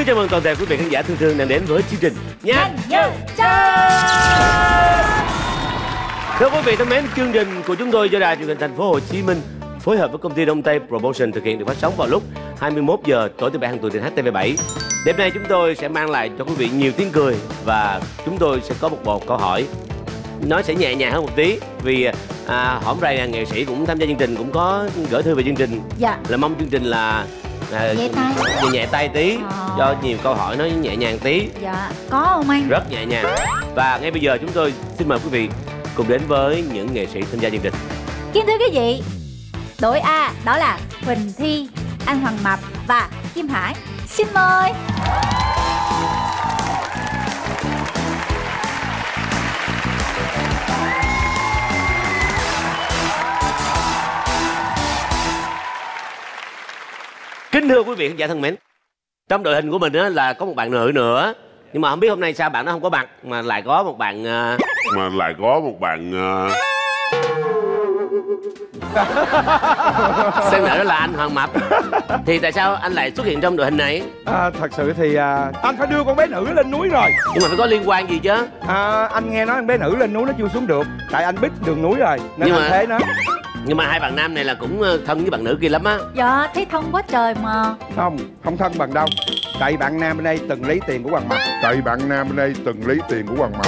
Xin chào mừng toàn thể quý vị khán giả thương thương đang đến với chương trình Nhanh như chớp Thưa quý vị thân mến, chương trình của chúng tôi do Đài truyền hình Thành phố Hồ Chí Minh phối hợp với công ty Đông Tây Promotion thực hiện được phát sóng vào lúc 21 giờ tối thứ bảy hàng tuần trên HTV7. Đêm nay chúng tôi sẽ mang lại cho quý vị nhiều tiếng cười và chúng tôi sẽ có một bộ câu hỏi. Nó sẽ nhẹ nhàng hơn một tí vì à, hổm rày nghệ sĩ cũng tham gia chương trình cũng có gửi thư về chương trình. Dạ. Là mong chương trình là à, Nhẹ tay. nhẹ, nhẹ tay tí Ờ. cho nhiều câu hỏi nó nhẹ nhàng tí Dạ Có không anh? rất nhẹ nhàng và ngay bây giờ chúng tôi xin mời quý vị cùng đến với những nghệ sĩ tham gia chương trình Kính thưa quý vị Đội A đó là Huỳnh Thi Anh Hoàng Mập và Kim Hải Xin mời kính thưa quý vị khán giả thân mến trong đội hình của mình á, là có một bạn nữ nữa. Nhưng mà không biết hôm nay sao bạn nó không có mặt mà lại có một bạn à, mà lại có một bạn ờ, xem nữa đó là anh Hoàng Mập. Thì tại sao anh lại xuất hiện trong đội hình này? À, thật sự thì à, anh phải đưa con bé nữ lên núi rồi. Nhưng mà phải có liên quan gì chứ? À, anh nghe nói con bé nữ lên núi nó chưa xuống được. Tại anh biết đường núi rồi nên Nhưng anh mà- thế nó nhưng mà hai bạn nam này là cũng ờ, thân với bạn nữ kia lắm á. Dạ thấy thân quá trời mà. Không không thân bằng đâu. Tại bạn nam bên đây từng lấy tiền của hoàng mập tại bạn nam bên đây từng lấy tiền của hoàng mập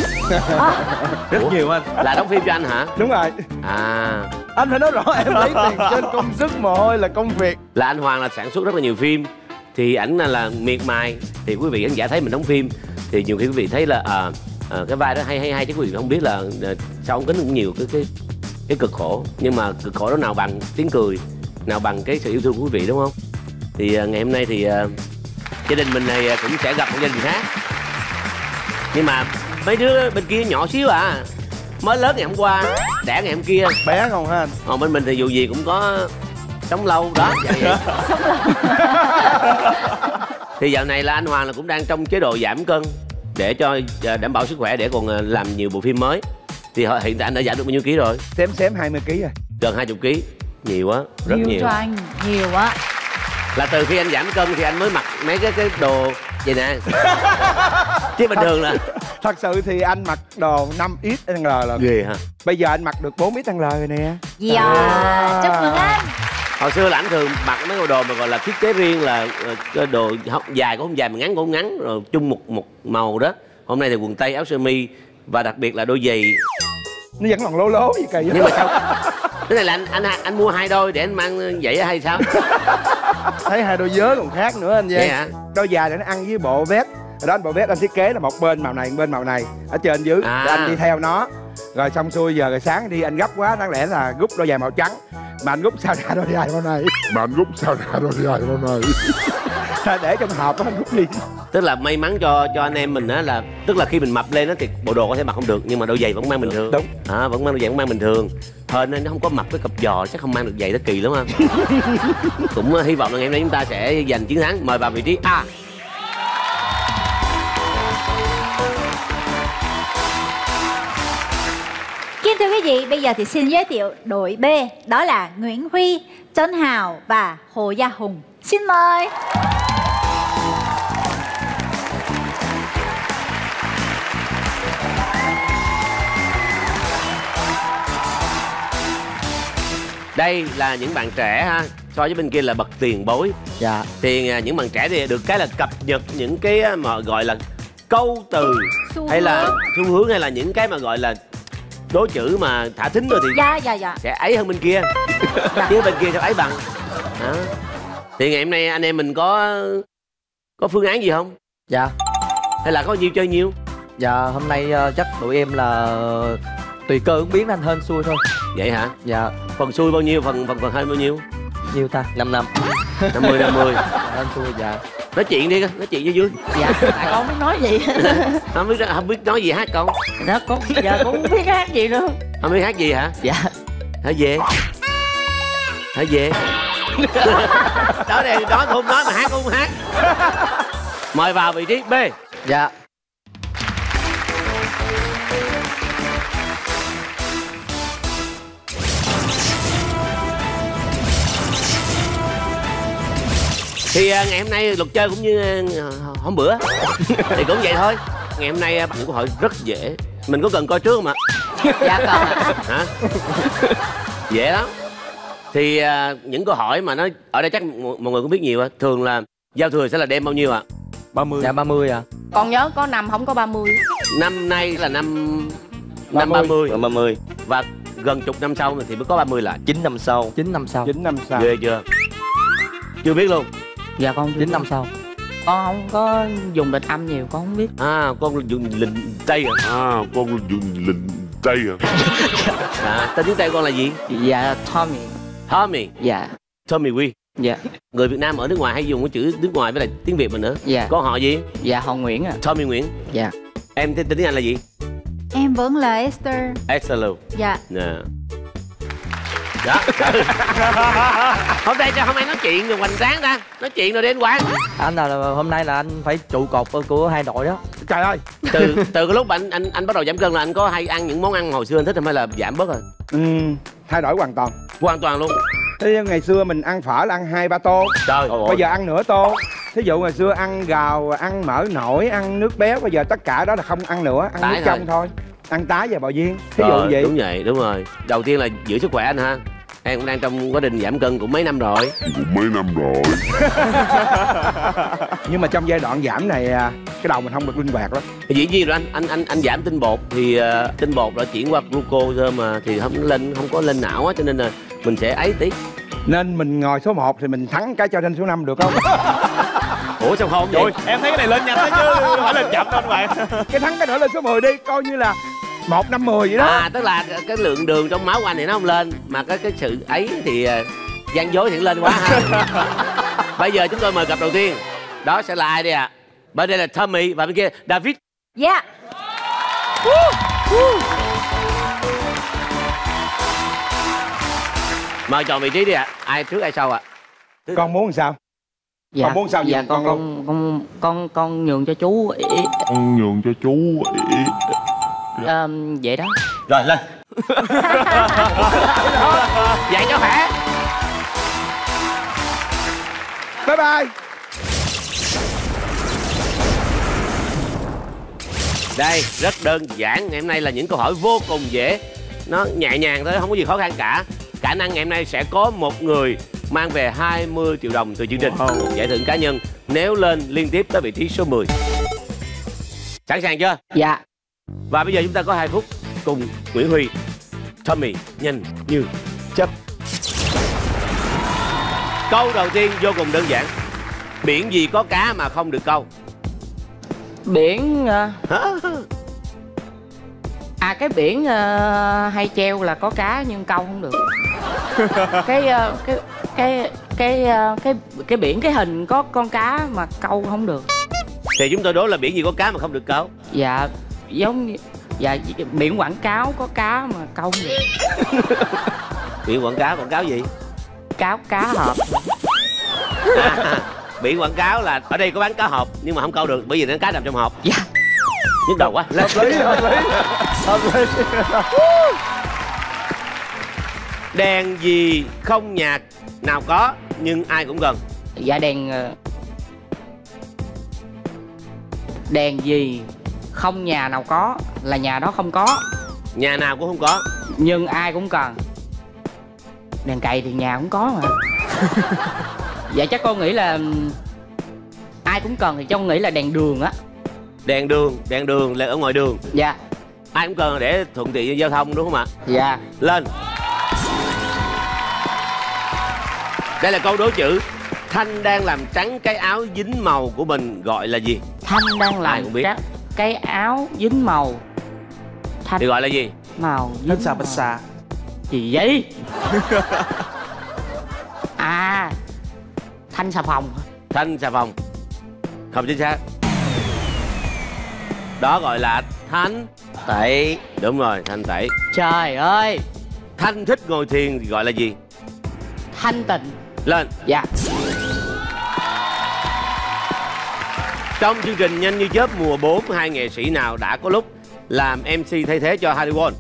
rất nhiều anh. Là đóng phim cho anh hả? Đúng rồi. À. Anh phải nói rõ em lấy tiền trên công sức mồ hôi là công việc. Là anh Hoàng là sản xuất rất là nhiều phim. Thì ảnh là, là miệt mài. Thì quý vị khán giả thấy mình đóng phim thì nhiều khi quý vị thấy là à, à, cái vai đó hay hay hay chứ quý vị không biết là à, sao ông kính cũng nhiều cái cái cái cực khổ. Nhưng mà cực khổ đó nào bằng tiếng cười nào bằng cái sự yêu thương của quý vị đúng không? Thì à, ngày hôm nay thì à, gia đình mình này à, cũng sẽ gặp một gia đình khác. Nhưng mà mấy đứa bên kia nhỏ xíu à mới lớn ngày hôm qua đẻ ngày hôm kia. Bé không ha anh? Còn bên mình thì dù gì cũng có sống lâu đó. Dạ vậy. thì dạo này là anh Hoàng là cũng đang trong chế độ giảm cân để cho đảm bảo sức khỏe để còn làm nhiều bộ phim mới thì họ- hiện tại anh đã giảm được bao nhiêu ký rồi? Xém xém 20 kg rồi. Gần 20 ký. Nhiều quá rất nhiều, cho anh Nhiều quá. Là từ khi anh giảm cân thì anh mới mặc mấy cái cái đồ vậy nè. Chứ bình thường là thật sự thì anh mặc đồ 5 XL là ghê ha bây giờ anh mặc được 4 XL rồi nè. Dạ Chúc mừng anh. Hồi xưa là anh thường mặc mấy bộ đồ mà gọi là thiết kế riêng là ờ, cái đồ không, dài cũng không dài mà ngắn cũng không ngắn rồi chung một một màu đó. Hôm nay thì quần tây áo sơ mi và đặc biệt là đôi giày nó vẫn còn lố lố gì kỳ nhưng mà sao? Cái này là anh anh anh mua hai đôi để anh mang vậy hay sao? Thấy hai đôi vớ còn khác nữa anh vậy hả? Đôi dài để nó ăn với bộ vest. Rồi đó anh bộ vest anh thiết kế là một bên màu này một bên màu này. Ở trên dưới À. để anh đi theo nó. Rồi xong xuôi giờ rồi sáng đi anh gấp quá đáng lẽ là rút đôi giày màu trắng. Mà anh rút sao ra đôi giày màu này? Mà anh rút sao ra đôi dài hôm nay Thôi để trong hộp đó anh rút đi? Tức là may mắn cho cho anh em mình á là tức là khi mình mập lên á thì bộ đồ có thể mặc không được nhưng mà đôi giày vẫn mang bình thường. Đúng. à, vẫn mang đôi giày vẫn mang bình thường. Hên nên nó không có mập cái cặp giò chắc không mang được giày nó kỳ lắm ha cũng ờ, hy vọng là ngày hôm nay chúng ta sẽ giành chiến thắng. Mời vào vị trí A. Kính thưa quý vị, bây giờ thì xin giới thiệu đội B Đó là Nguyễn Huy, Trấn Hào và Hồ Gia Hùng. Xin mời đây là những bạn trẻ ha so với bên kia là bậc tiền bối. Dạ. Thì à, những bạn trẻ thì được cái là cập nhật những cái á, mà gọi là câu từ Xu hay là hướng. xu hướng hay là những cái mà gọi là đố chữ mà thả thính rồi thì Dạ, dạ, dạ. sẽ ấy hơn bên kia. Chứ bên kia sao ấy bằng. Đó. thì ngày hôm nay anh em mình có có phương án gì không? Dạ, hay là có nhiêu chơi nhiêu dạ hôm nay ờ, chắc tụi em là tùy cơ ứng biến anh hên xui thôi. Vậy hả? Dạ, phần xui bao nhiêu? Phần phần phần hơn bao nhiêu? Nhiêu ta? 5 năm. 50 50 Hên xui dạ. nói chuyện đi nói chuyện với dưới dạ tại con biết nói gì. Không biết không biết nói gì hát con. Đó con giờ con không biết hát gì nữa không biết hát gì hả? Dạ. Hả về? Hả về? Đó đây đó không nói mà hát không hát. Mời vào vị trí b. Dạ. Thì à, ngày hôm nay luật chơi cũng như à, hôm bữa thì cũng vậy thôi. Ngày hôm nay à, những câu hỏi rất dễ. Mình có cần coi trước không ạ? Dạ còn ạ hả? Dễ lắm. Thì à, những câu hỏi mà nó ở đây chắc mọi người cũng biết nhiều á. Thường là giao thừa sẽ là đêm bao nhiêu ạ? 30 Dạ 30 à con nhớ có năm không có 30 năm nay là năm năm 30 Năm 30 và gần chục năm sau thì mới có 30 lại. 9 năm sau. 9 năm sau. 9 năm sau. Ghê chưa? Chưa biết luôn dạ con 9 năm sau con không có dùng lịch âm nhiều con không biết. À con dùng lình tây à, À con dùng lình Tây à? À tên tiếng tây con là gì? Dạ Tommy. Tommy? Dạ. Tommy Wee dạ. Người Việt Nam ở nước ngoài hay dùng cái chữ nước ngoài với lại tiếng Việt mình nữa? Dạ. Có họ gì? Dạ họ Nguyễn à Tommy Nguyễn. Dạ. Em tên tiếng Anh là gì? Em vẫn là Esther. Excel Dạ. Nè đó hôm nay cho hôm nay nói chuyện rồi hoành tráng ta? Nói chuyện rồi đến quán. Anh là hôm nay là anh phải trụ cột của hai đội đó. Trời ơi. Từ từ cái lúc mà anh anh anh bắt đầu giảm cân là anh có hay ăn những món ăn hồi xưa anh thích không? Hay là giảm bớt rồi? Ừ, thay đổi hoàn toàn. Hoàn toàn luôn. Thế ngày xưa mình ăn phở là ăn hai ba tô. Trời. Bây giờ ăn nửa tô. Thí dụ ngày xưa ăn gào ăn mỡ nổi ăn nước béo bây giờ tất cả đó là không ăn nữa ăn Tái nước trong thôi ăn tái và bò viên. Thí dụ vậy. đúng vậy đúng rồi. Đầu tiên là giữ sức khỏe anh ha. Em cũng đang trong quá trình giảm cân cũng mấy năm rồi. Cũng mấy năm rồi. Nhưng mà trong giai đoạn giảm này à, cái đầu mình không được linh hoạt lắm. Thì dĩ nhiên rồi anh anh anh anh giảm tinh bột thì ờ, tinh bột đã chuyển qua glucose mà thì không lên không có lên não á cho nên là mình sẽ ấy tí nên mình ngồi số 1 thì mình thắng cái cho lên số 5 được không? Ủa sao không vậy? Em thấy cái này lên nhanh đó chứ phải lên chậm đâu anh bạn. Cái thắng cái nữa lên số 10 đi coi như là một năm mười vậy đó. À tức là cái- lượng đường trong máu của anh thì nó không lên mà cái cái sự ấy thì ờ, gian dối thì nó lên quá ha. Bây giờ chúng tôi mời cặp đầu tiên. Đó sẽ là ai đây ạ? Bên đây là Tommy và bên kia David. Dạ. Mời chọn vị trí đi ạ. Ai trước ai sau ạ? Con muốn sao? Dạ. Con muốn sao dạ nhường con con con con con con nhường cho chú ý, Con nhường cho chú ý. Um, vậy đó. Rồi lên. Dạy cho khỏe bye bye. Đây rất đơn giản. Ngày hôm nay là những câu hỏi vô cùng dễ. Nó nhẹ nhàng thôi không có gì khó khăn cả. Khả năng ngày hôm nay sẽ có một người mang về 20 triệu đồng từ chương trình. Giải thưởng cá nhân. Nếu lên liên tiếp tới vị trí số 10 sẵn sàng chưa? Dạ và bây giờ chúng ta có 2 phút cùng Nguyễn Huy Tommy nhanh như chấp câu đầu tiên vô cùng đơn giản. Biển gì có cá mà không được câu? Biển ờ, à cái biển ờ, hay treo là có cá nhưng câu không được. Cái ờ, cái cái cái ờ, cái cái biển cái hình có con cá mà câu không được. Thì chúng tôi đố là biển gì có cá mà không được câu? Dạ giống như dạ biển quảng cáo có cá mà câu được biển quảng cáo quảng cáo gì? Cáo cá hộp. À, biển quảng cáo là ở đây có bán cá hộp nhưng mà không câu được bởi vì nó cá nằm trong hộp. Dạ. Nhức đầu quá. Hợp lý hợp lý. Hợp lý. Đèn gì không nhà nào có nhưng ai cũng cần dạ đèn ờ, đèn gì không nhà nào có là nhà đó không có. Nhà nào cũng không có. Nhưng ai cũng cần. Đèn cày thì nhà cũng có mà. Dạ chắc con nghĩ là ai cũng cần thì con nghĩ là đèn đường á. Đèn đường đèn đường là ở ngoài đường. Dạ. Ai cũng cần để thuận tiện giao thông đúng không ạ? Dạ. Lên. Đây là câu đố chữ thanh đang làm trắng cái áo dính màu của mình gọi là gì? Thanh đang Ai làm cũng biết. trắng cái áo dính màu. Thanh thì gọi là gì? Màu dính Hết xa màu. bách xa gì vậy? À thanh xà phòng thanh xà phòng. Không chính xác. Đó gọi là thanh tẩy. Đúng rồi thanh tẩy. Trời ơi! Thanh thích ngồi thiền thì gọi là gì? Thanh tịnh. Lên. Dạ trong chương trình nhanh như chớp mùa 4 hai nghệ sĩ nào đã có lúc làm mc thay thế cho Hollywood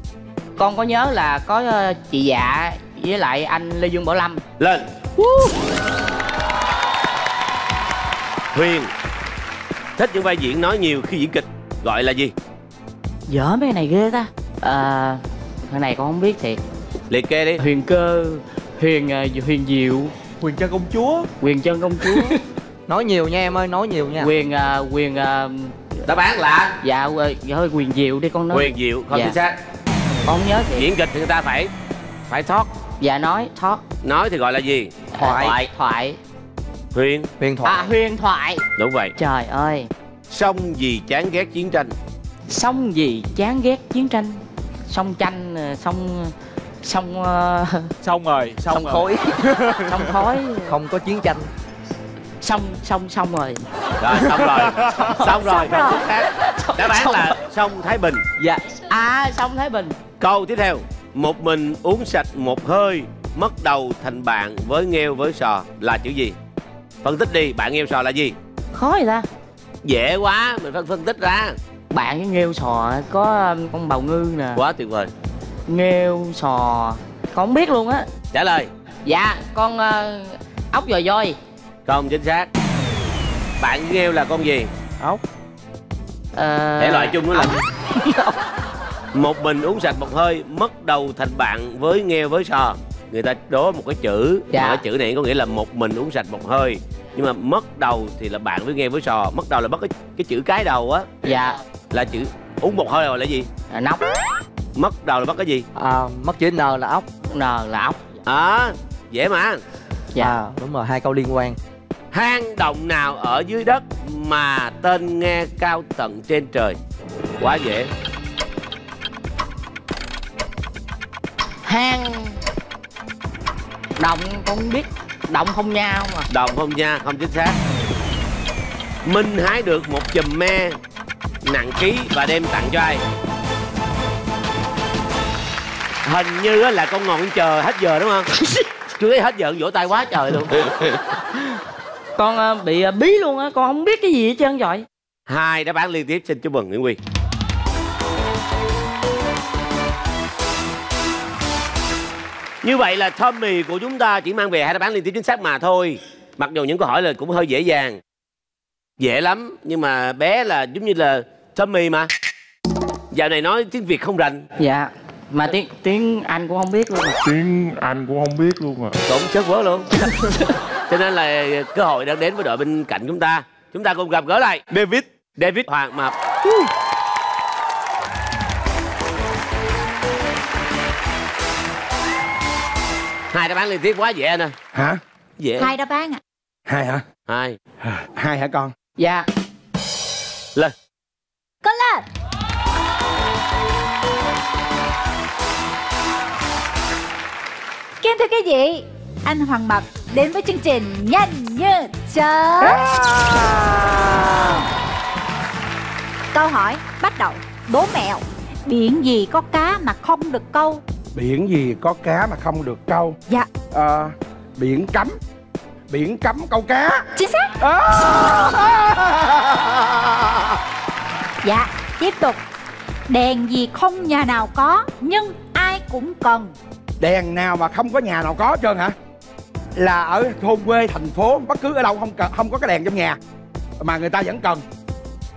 con có nhớ là có ờ, chị dạ với lại anh lê dương bảo lâm. Lên. Huyền thích những vai diễn nói nhiều khi diễn kịch gọi là gì? Dở mấy này ghê ta. À, cái này con không biết thiệt. Liệt kê đi. Huyền cơ huyền à, huyền diệu. Quyền chân công chúa. Huyền chân công chúa nói nhiều nha em ơi nói nhiều nha. Huyền à, huyền à, đáp án là? Dạ à, hơi huyền diệu đi con nói. Huyền diệu không Dạ. chính xác. Con không nhớ thiệt diễn kịch thì người ta phải phải thoát dạ nói thoát nói thì gọi là gì? Thoại. Thoại, thoại. huyền. Huyền thoại. À huyền thoại. Đúng vậy. Trời ơi. Song gì chán ghét chiến tranh? Sông gì chán ghét chiến tranh? Sông tranh ờ, sông sông ờ, Xong rồi Xong không rồi khối sông khói. Không có chiến tranh sông sông sông rồi. Rồi xong rồi. Xong rồi. Xong khác đáp án là sông thái bình. Dạ. À sông thái bình. Câu tiếp theo. Một mình uống sạch một hơi mất đầu thành bạn với nghêu với sò là chữ gì? Phân tích đi bạn nghêu sò là gì? Khó vậy ta. Dễ quá mình phân phân tích ra. Bạn cái nghêu sò có um, con bào ngư nè. Quá tuyệt vời. Nghêu sò con không biết luôn á. Trả lời. Dạ con ờ, ốc dồi voi không chính xác. Bạn nghêu là con gì? Ốc. Ờ, thể loại chung nữa là một mình uống sạch một hơi mất đầu thành bạn với nghêu với sò người ta đố một cái chữ Dạ. mà cái chữ này có nghĩa là một mình uống sạch một hơi. Nhưng mà mất đầu thì là bạn với nghêu với sò mất đầu là mất cái, cái chữ cái đầu á. Dạ. Là chữ uống một hơi rồi là gì? À, nóc. Mất đầu là mất cái gì? À, mất chữ n là ốc. N là ốc. À dễ mà. Dạ. À, đúng rồi hai câu liên quan hang động nào ở dưới đất mà tên nghe cao tận trên trời? Quá dễ. Hang động con không biết động không nhau mà đồng không nha không chính xác. Minh hái được một chùm me nặng ký và đem tặng cho ai? Hình như á là con ngồi con chờ hết giờ đúng không? Chưa thấy hết giờ vỗ tay quá trời luôn con ờ, bị ờ, bí luôn á con không biết cái gì hết trơn rồi hai đáp án liên tiếp xin chúc mừng nguyễn quy như vậy là Tommy của chúng ta chỉ mang về hai đáp án liên tiếp chính xác mà thôi. Mặc dù những câu hỏi là cũng hơi dễ dàng. Dễ lắm nhưng mà bé là giống như là Tommy mà. Dạo này nói tiếng việt không rành. Dạ mà tiếng tiếng anh cũng không biết luôn. À. Tiếng Anh cũng không biết luôn à. Cũng chất quá luôn cho nên là cơ hội đang đến với đội bên cạnh chúng ta. Chúng ta cùng gặp gỡ lại. David. David Hoàng Mập hai đáp án liên tiếp quá dễ anh ơi hả? Dễ. Hai đáp án ạ. Hai hả? Hai. Hai hả con? Dạ. Lên có lên kính thưa quý vị anh Hoàng Mập đến với chương trình nhanh như chớp. Câu hỏi bắt đầu đố mẹo. Biển gì có cá mà không được câu? Biển gì có cá mà không được câu? Dạ. Ờ, biển cấm. Biển cấm câu cá. Chính xác. À! dạ tiếp tục. Đèn gì không nhà nào có nhưng ai cũng cần? Đèn nào mà không có nhà nào có trơn hả là ở thôn quê thành phố bất cứ ở đâu không cần không có cái đèn trong nhà mà người ta vẫn cần.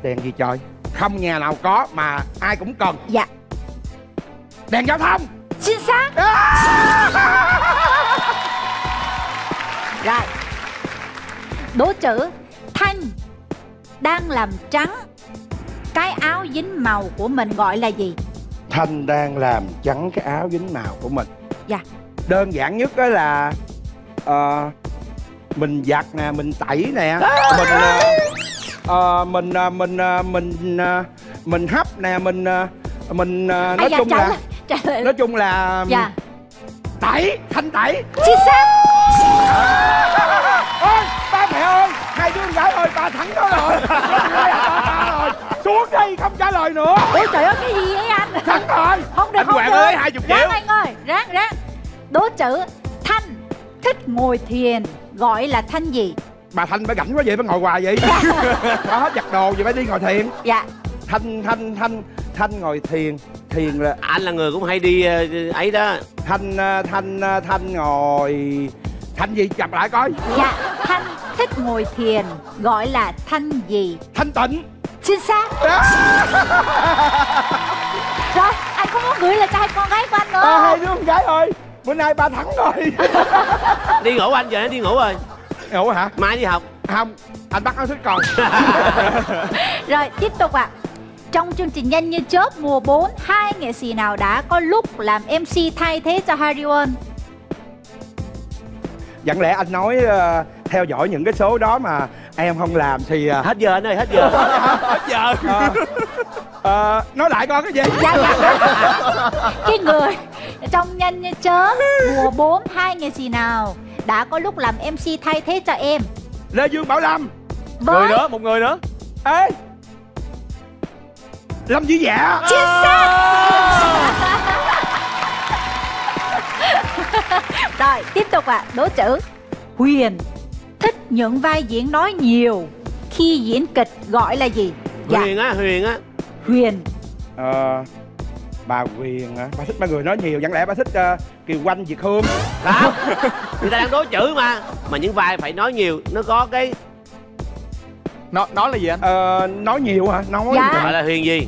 Đèn gì trời? Không nhà nào có mà ai cũng cần. Dạ. Đèn giao thông. Chính xác. Rồi. Đố chữ thanh đang làm trắng. Cái áo dính màu của mình gọi là gì? Thanh đang làm trắng cái áo dính màu của mình. Dạ. đơn giản nhất đó là ờ, mình giặt nè mình tẩy nè. Mình ờ, ờ, mình ờ, mình ờ, mình ờ, mình hấp nè mình ờ, mình ờ, nói dạ, chung trả là lời trả lời nói chung là dạ. tẩy thanh tẩy. Chính xác ôi ba mẹ ơi hai đứa con gái ơi ba thắng nó rồi. Hai xuống đây không trả lời nữa. Ôi trời ơi cái gì vậy anh? Thắng rồi. Không được Anh không Hoàng được. ơi, 20 triệu. ráng anh ơi ráng ráng. Đố chữ thanh thích ngồi thiền gọi là thanh gì bà thanh phải rảnh quá vậy phải ngồi hoài vậy? Bà hết giặt đồ vậy phải đi ngồi thiền. Dạ. Thanh thanh thanh thanh ngồi thiền thiền là anh là người cũng hay đi ờ, ấy đó. Thanh ờ, thanh ờ, thanh ngồi thanh gì? Chập lại coi. Dạ thanh thích ngồi thiền gọi là thanh gì thanh tịnh. Chính xác. Rồi anh có muốn gửi lời cho hai con gái của anh nữa à, hai không? đứa con gái ơi bữa nay ba thắng rồi. Đi ngủ anh giờ nó đi ngủ rồi. Ngủ hả? Mai đi học. Không anh bắt áo xích còn. Rồi tiếp tục ạ. Trong chương trình Nhanh như chớp mùa 4, hai nghệ sĩ nào đã có lúc làm MC thay thế cho Harry Won? chẳng lẽ anh nói ờ, theo dõi những cái số đó mà em không làm thì ờ, hết giờ anh ơi hết giờ. Hết giờ. Ờ, ờ, nói lại coi cái gì? Dạ dạ. Cái người trong Nhanh như chớp mùa 4, hai nghệ sĩ nào? Đã có lúc làm MC thay thế cho em? lê dương bảo lâm. Người Với nữa, một người nữa. Ê. Lâm dĩ dạ. Chính xác. Rồi tiếp tục ạ, đố chữ. Huyền thích những vai diễn nói nhiều. Khi diễn kịch gọi là gì? Dạ, huyền á huyền á. Huyền. Ờ, bà Huyền hả? Bà thích ba người nói nhiều, chẳng lẽ bà thích uh, Kiều Quanh, Việt Hương? không người ta đang đố chữ mà mà những vai phải nói nhiều nó có cái Nó, nói là gì anh? Ờ, nói nhiều hả? Nói Dạ. gọi là huyền gì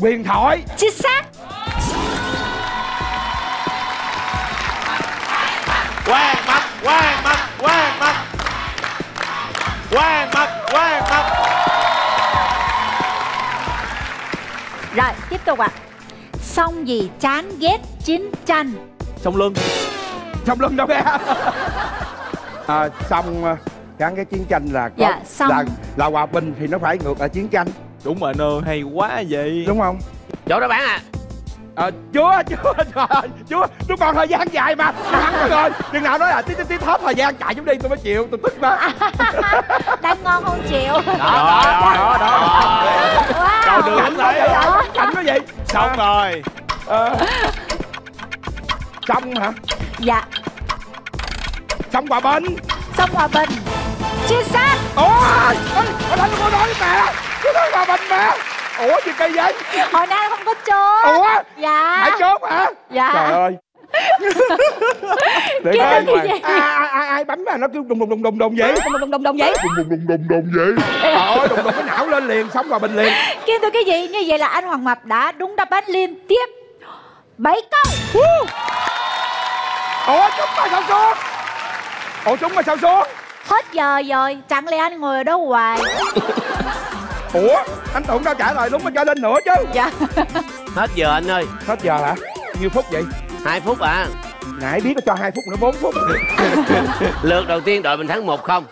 Huyền thoại Chính xác Quang mặt, quang mặt, quang mặt Quang mặt, quang mặt Rồi tiếp tục ạ Xong gì chán ghét chiến tranh. Sông lưng. Xong lưng đâu ra à, Xong ờ, gắn cái chiến tranh là có, Dạ, xong. là, là hòa bình thì nó phải ngược lại chiến tranh. Đúng rồi nơ, hay quá vậy. Đúng không? chỗ đó bán à Ờ, chưa, chưa, trời ơi, chưa Tôi còn thời gian dài mà. Thắng rồi Chừng nào nói là tí tí tí hết thời gian chạy chúng đi tôi mới chịu Tôi tức mà. Đang ngon không chịu? Đó, đó, đó, đó. Wow. Cầu đường Cảnh gì? Cảnh có gì? Xong rồi. Ờ, xong hả? Dạ. Xong hòa bình. Xong hòa bình. Chính xác. Ôi, ôi, ở đây tôi nói mà Tôi nói hòa bình mà Ủa gì kỳ vậy? Hồi nay không có chốt Ủa, Dạ hãy chốt hả? Dạ Trời ơi Để Kia coi cái gì? ai, ai, ai, ai bấm mà nó kêu đùng đùng đùng đùng đùng vậy? Đồng đồng đồng đồng vậy Đùng đùng đùng đùng đùng vậy? Trời ơi, đùng đùng cái não lên liền, sống hòa bình liền Kim thưa quý vị Như vậy là anh Hoàng Mập đã đúng đáp án liên tiếp 7 câu Ủa, chúng mà sao xuống? Ủa, chúng mà sao xuống? Hết giờ rồi Chẳng lẽ anh ngồi ở đó hoài Ủa, anh tưởng tao trả lời đúng mà cho lên nữa chứ. Dạ. Hết giờ anh ơi. Hết giờ hả? Nhiêu phút vậy? hai phút à. Nãy biết cho 2 phút nữa 4 phút. Lượt đầu tiên đội mình thắng một không.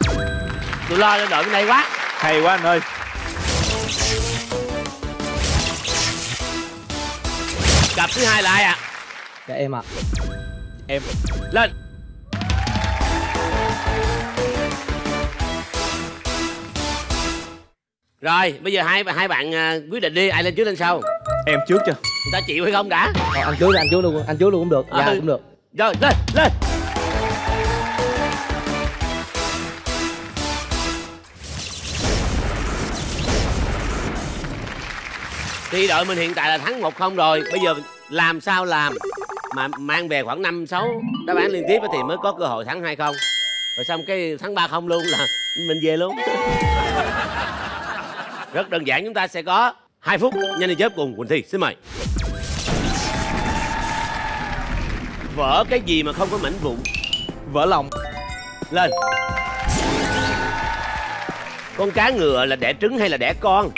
Tôi lo cho đội bên đây quá. Hay quá anh ơi. Cặp thứ hai là ai ạ Dạ em ạ. Em. Lên rồi bây giờ hai hai bạn à, quyết định đi ai lên trước lên sau? Em trước chưa? Người ta chịu hay không đã? Ờ, Anh trước đi, anh trước luôn Anh trước luôn cũng được Dạ Ừ. cũng được. Rồi lên lên. Thì đội mình hiện tại là thắng một không rồi bây giờ làm sao làm? Mà mang về khoảng năm sáu đáp án liên tiếp á thì mới có cơ hội thắng hai không. Rồi xong cái thắng ba không luôn là mình về luôn rất đơn giản chúng ta sẽ có hai phút. Nhanh đi chớp cùng quỳnh thi xin mời. Vỡ cái gì mà không có mảnh vụn? Vỡ lòng. Lên. Con cá ngựa là đẻ trứng hay là đẻ con?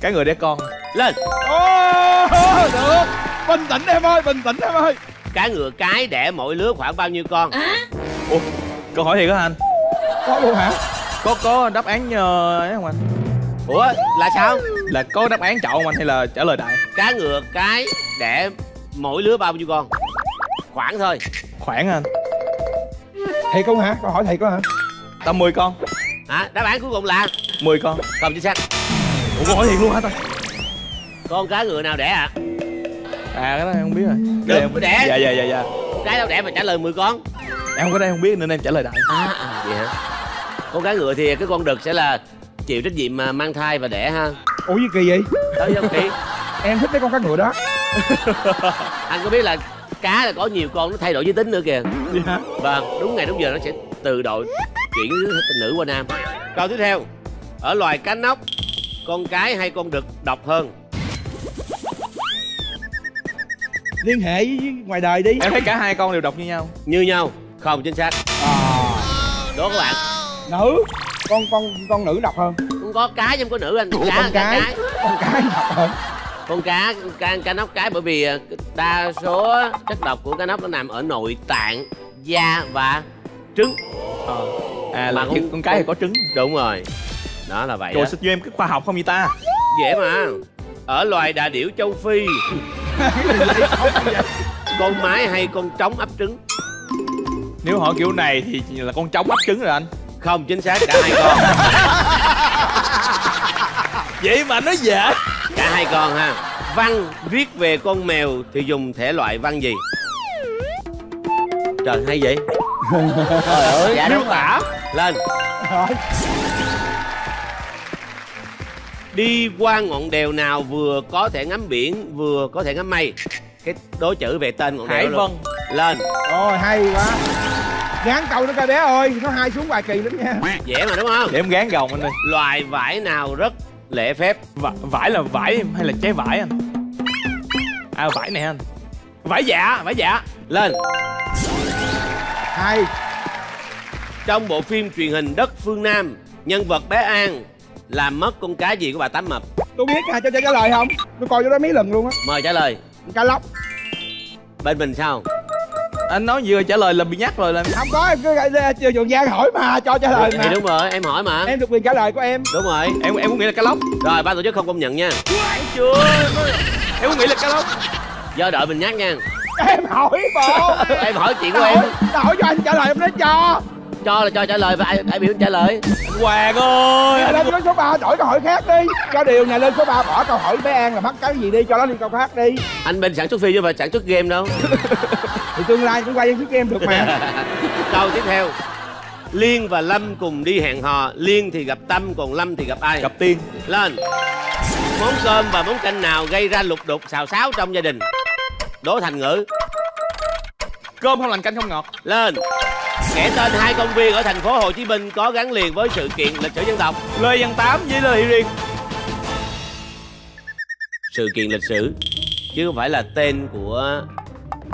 Cái người đẻ con. Lên. Ô, được. Bình tĩnh em ơi, bình tĩnh em ơi. Cá ngựa cái đẻ mỗi lứa khoảng bao nhiêu con? Ủa, câu hỏi thiệt hả anh? Có luôn hả? Có có đáp án ờ, ấy không anh ủa là sao? Là có đáp án chọn không anh hay là trả lời đại? Cá ngựa cái đẻ mỗi lứa bao nhiêu con? Khoảng thôi. Khoảng anh. Thiệt không hả? Câu hỏi thiệt không hả? Tầm 10 con. Hả? Đáp án cuối cùng là? 10 con. Không chính xác. Ủa câu hỏi thiệt luôn hả ta con cá ngựa nào đẻ à À cái đó em không biết rồi. Được, em- đẻ. Dạ dạ dạ dạ. Cái đâu đẻ mà trả lời 10 con. Em có đây không biết nên em trả lời đại. À, à vậy hả? Con cá ngựa thì cái con đực sẽ là chịu trách nhiệm mà mang thai và đẻ ha. Ủa gì kỳ vậy? tới không kỳ. Em thích mấy con cá ngựa đó. Anh có biết là cá là có nhiều con nó thay đổi giới tính nữa kìa. Hả? vâng đúng ngày đúng giờ nó sẽ từ đội chuyển từ nữ qua nam. Câu tiếp theo. Ở loài cá nóc con cái hay con đực độc hơn? Liên hệ với ngoài đời đi. Em thấy cả hai con đều độc như nhau. Như nhau không chính xác. Đố các bạn. Nữ con con con nữ độc hơn. Cũng có cái nhưng có nữ anh cá con cá cái cái con cái độc hơn. Con cá cá cá nóc cái bởi vì ờ, đa số chất độc của cá nóc nó nằm ở nội tạng da và trứng. Ờ. À là con- con, con cái thì có trứng. Đúng rồi. Đó là vậy rồi sao cho em cái khoa học không vậy ta? Dễ mà. Ở loài đà điểu châu phi. Con mái hay con trống ấp trứng? Nếu hỏi kiểu này thì là con trống ấp trứng rồi anh không chính xác cả hai con. Vậy mà nó dễ. Cả hai con ha. Văn viết về con mèo thì dùng thể loại văn gì? Trời hay vậy. Trời ơi dạ miêu đúng tả lên. Đi qua ngọn đèo nào vừa có thể ngắm biển vừa có thể ngắm mây? Cái đố chữ về tên ngọn đèo hải vân. Lên. Ôi hay quá Gán câu nó coi bé ơi Nó hai xuống bài kỳ lắm nha. Dễ mà đúng không? Để em gán gồng anh ơi. Loài vải nào rất lễ phép? V- vải là vải hay là trái vải anh? À vải này anh. Vải dạ vải dạ. Lên. Hay. Trong bộ phim truyền hình đất phương nam nhân vật bé an làm mất con cá gì của bà tám mập? Tôi biết à cho cho trả lời không? Tôi coi cho đó mấy lần luôn á. Mời trả lời. Cá lóc. Bên mình sao anh nói vừa trả lời là bị nhắc rồi là Không có em cứ chưa Trường Giang hỏi mà cho trả lời thì mà. đúng rồi em hỏi mà. Em được quyền trả lời của em. Đúng rồi. Em em cũng nghĩ là cá lóc. Rồi ban tổ chức không công nhận nha. Chưa em cũng nghĩ là cá lóc. Do đợi mình nhắc nha. Em hỏi bộ. Em hỏi chuyện của em hỏi cho anh trả lời em nói cho cho là cho trả lời và ai ai biểu trả lời? Hoàng ơi! Anh lên số 3 đổi câu hỏi khác đi. Cho điều này lên số 3 bỏ câu hỏi bé An là mắc cái gì đi Cho nó đi câu khác đi. Anh bên sản xuất phim chứ phải sản xuất game đâu. Thì tương lai cũng quay những cái game được mà. Câu tiếp theo. Liên và lâm cùng đi hẹn hò. Liên thì gặp tâm còn lâm thì gặp ai? Gặp tiên. Lên. Món cơm và món canh nào gây ra lục đục xào xáo trong gia đình? Đố thành ngữ. Cơm không lành canh không ngọt. Lên kể tên hai công viên ở thành phố Hồ Chí Minh có gắn liền với sự kiện lịch sử dân tộc. Lê văn tám với lê thị riêng. Sự kiện lịch sử chứ không phải là tên của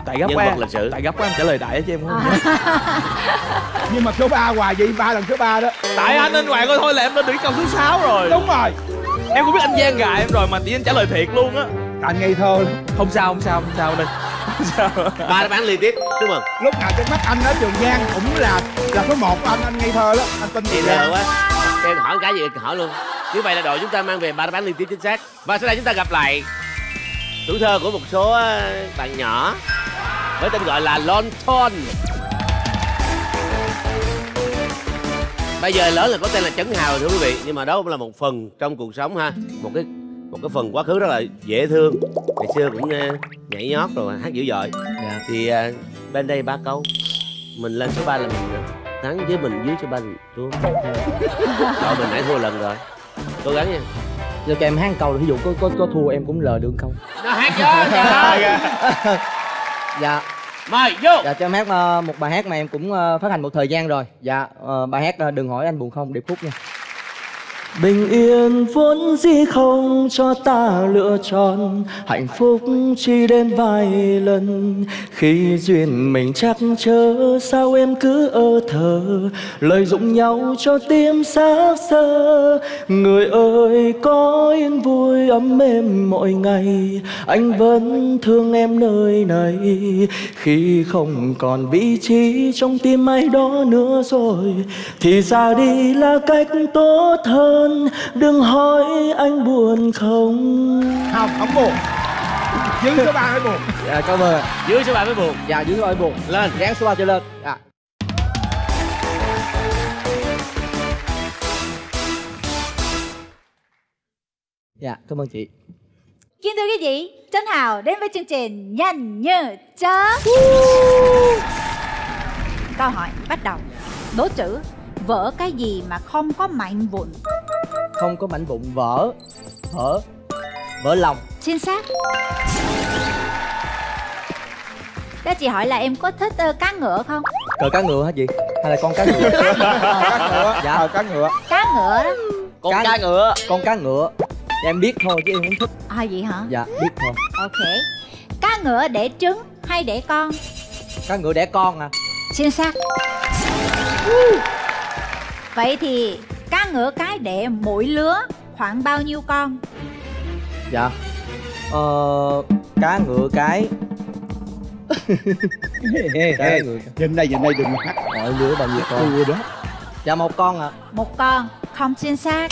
tại gấp Nhân quá. vật lịch sử. tại gấp quá em trả lời đại cho em không? Nhưng mà số 3 hoài vậy ba lần số 3 đó. Tại anh anh hoàng ơi thôi là em đã đứng câu thứ sáu rồi. Đúng rồi. Em cũng biết anh gian gài em rồi mà tự nhiên trả lời thiệt luôn á. Anh ngây thơ. Không sao không sao không sao đây không sao ba đáp án liên tiếp. Chúc mừng. Lúc nào trong mắt anh đó Trường Giang cũng là là số 1 của anh Anh ngây thơ lắm. Anh tin gì lờ quá. Em hỏi cái gì hỏi luôn. Như vậy là đội chúng ta mang về ba đáp án liên tiếp chính xác. Và sau đây chúng ta gặp lại tuổi thơ của một số ờ, bạn nhỏ với tên gọi là Lon Ton bây giờ lớn là có tên là Trấn Hào thưa quý vị nhưng mà đó cũng là một phần trong cuộc sống ha. Một cái một cái phần quá khứ rất là dễ thương. Ngày xưa cũng ờ, nhảy nhót rồi hát dữ dội. Dạ. Thì ờ, bên đây ba câu mình lên số 3 là mình thắng với mình dưới số 3 là thua. Đội mình nãy thua lần rồi. Cố gắng nha. Giờ cho em hát câu ví dụ có có có thua em cũng lờ được không? Nó hát vô trời dạ. Mời vô. Dạ cho em hát ờ, một bài hát mà em cũng ờ, phát hành một thời gian rồi. Dạ ờ, bài hát đừng hỏi anh buồn không điệp khúc nha Bình yên vốn dĩ không cho ta lựa chọn. Hạnh phúc chỉ đến vài lần. Khi duyên mình chắc chớ, Sao em cứ ơ thờ? Lợi dụng nhau cho tim xác sơ. Người ơi, có yên vui ấm êm mỗi ngày. Anh vẫn thương em nơi này. Khi không còn vị trí trong tim ai đó nữa rồi, Thì ra đi là cách tốt hơn. Đừng hỏi anh buồn không. Không, không buồn. Dưới số 3 mới buồn. Dạ cảm ơn dưới số 3 mới buồn. Dạ dưới số ba buồn. Lên. Ráng số ba trở lên. Dạ. Dạ cảm ơn chị. Kính thưa quý vị, Trấn Hào đến với chương trình Nhanh như chớp. Câu hỏi bắt đầu. Đố chữ vỡ cái gì mà không có mảnh vụn? Không có mảnh vụn vỡ Vỡ Vỡ lòng. Chính xác. Đó chị hỏi là em có thích ờ, cá ngựa không? Cờ cá ngựa hả chị? Hay là con cá ngựa? Cá ngựa. Dạ. ờ cá ngựa. Cá ngựa đó. Con Cá- cá ngựa. con cá ngựa. Em biết thôi chứ em không thích. À vậy hả? Dạ biết thôi. Ok. Cá ngựa đẻ trứng hay đẻ con? Cá ngựa đẻ con à. Chính xác vậy thì cá ngựa cái đẻ mỗi lứa khoảng bao nhiêu con? Dạ. Ờ cá ngựa cái. Cá ngựa nhìn đây nhìn đây đừng hắt. Mỗi lứa bao nhiêu con? Cua đó. Dạ một con ạ. Một con không chính xác.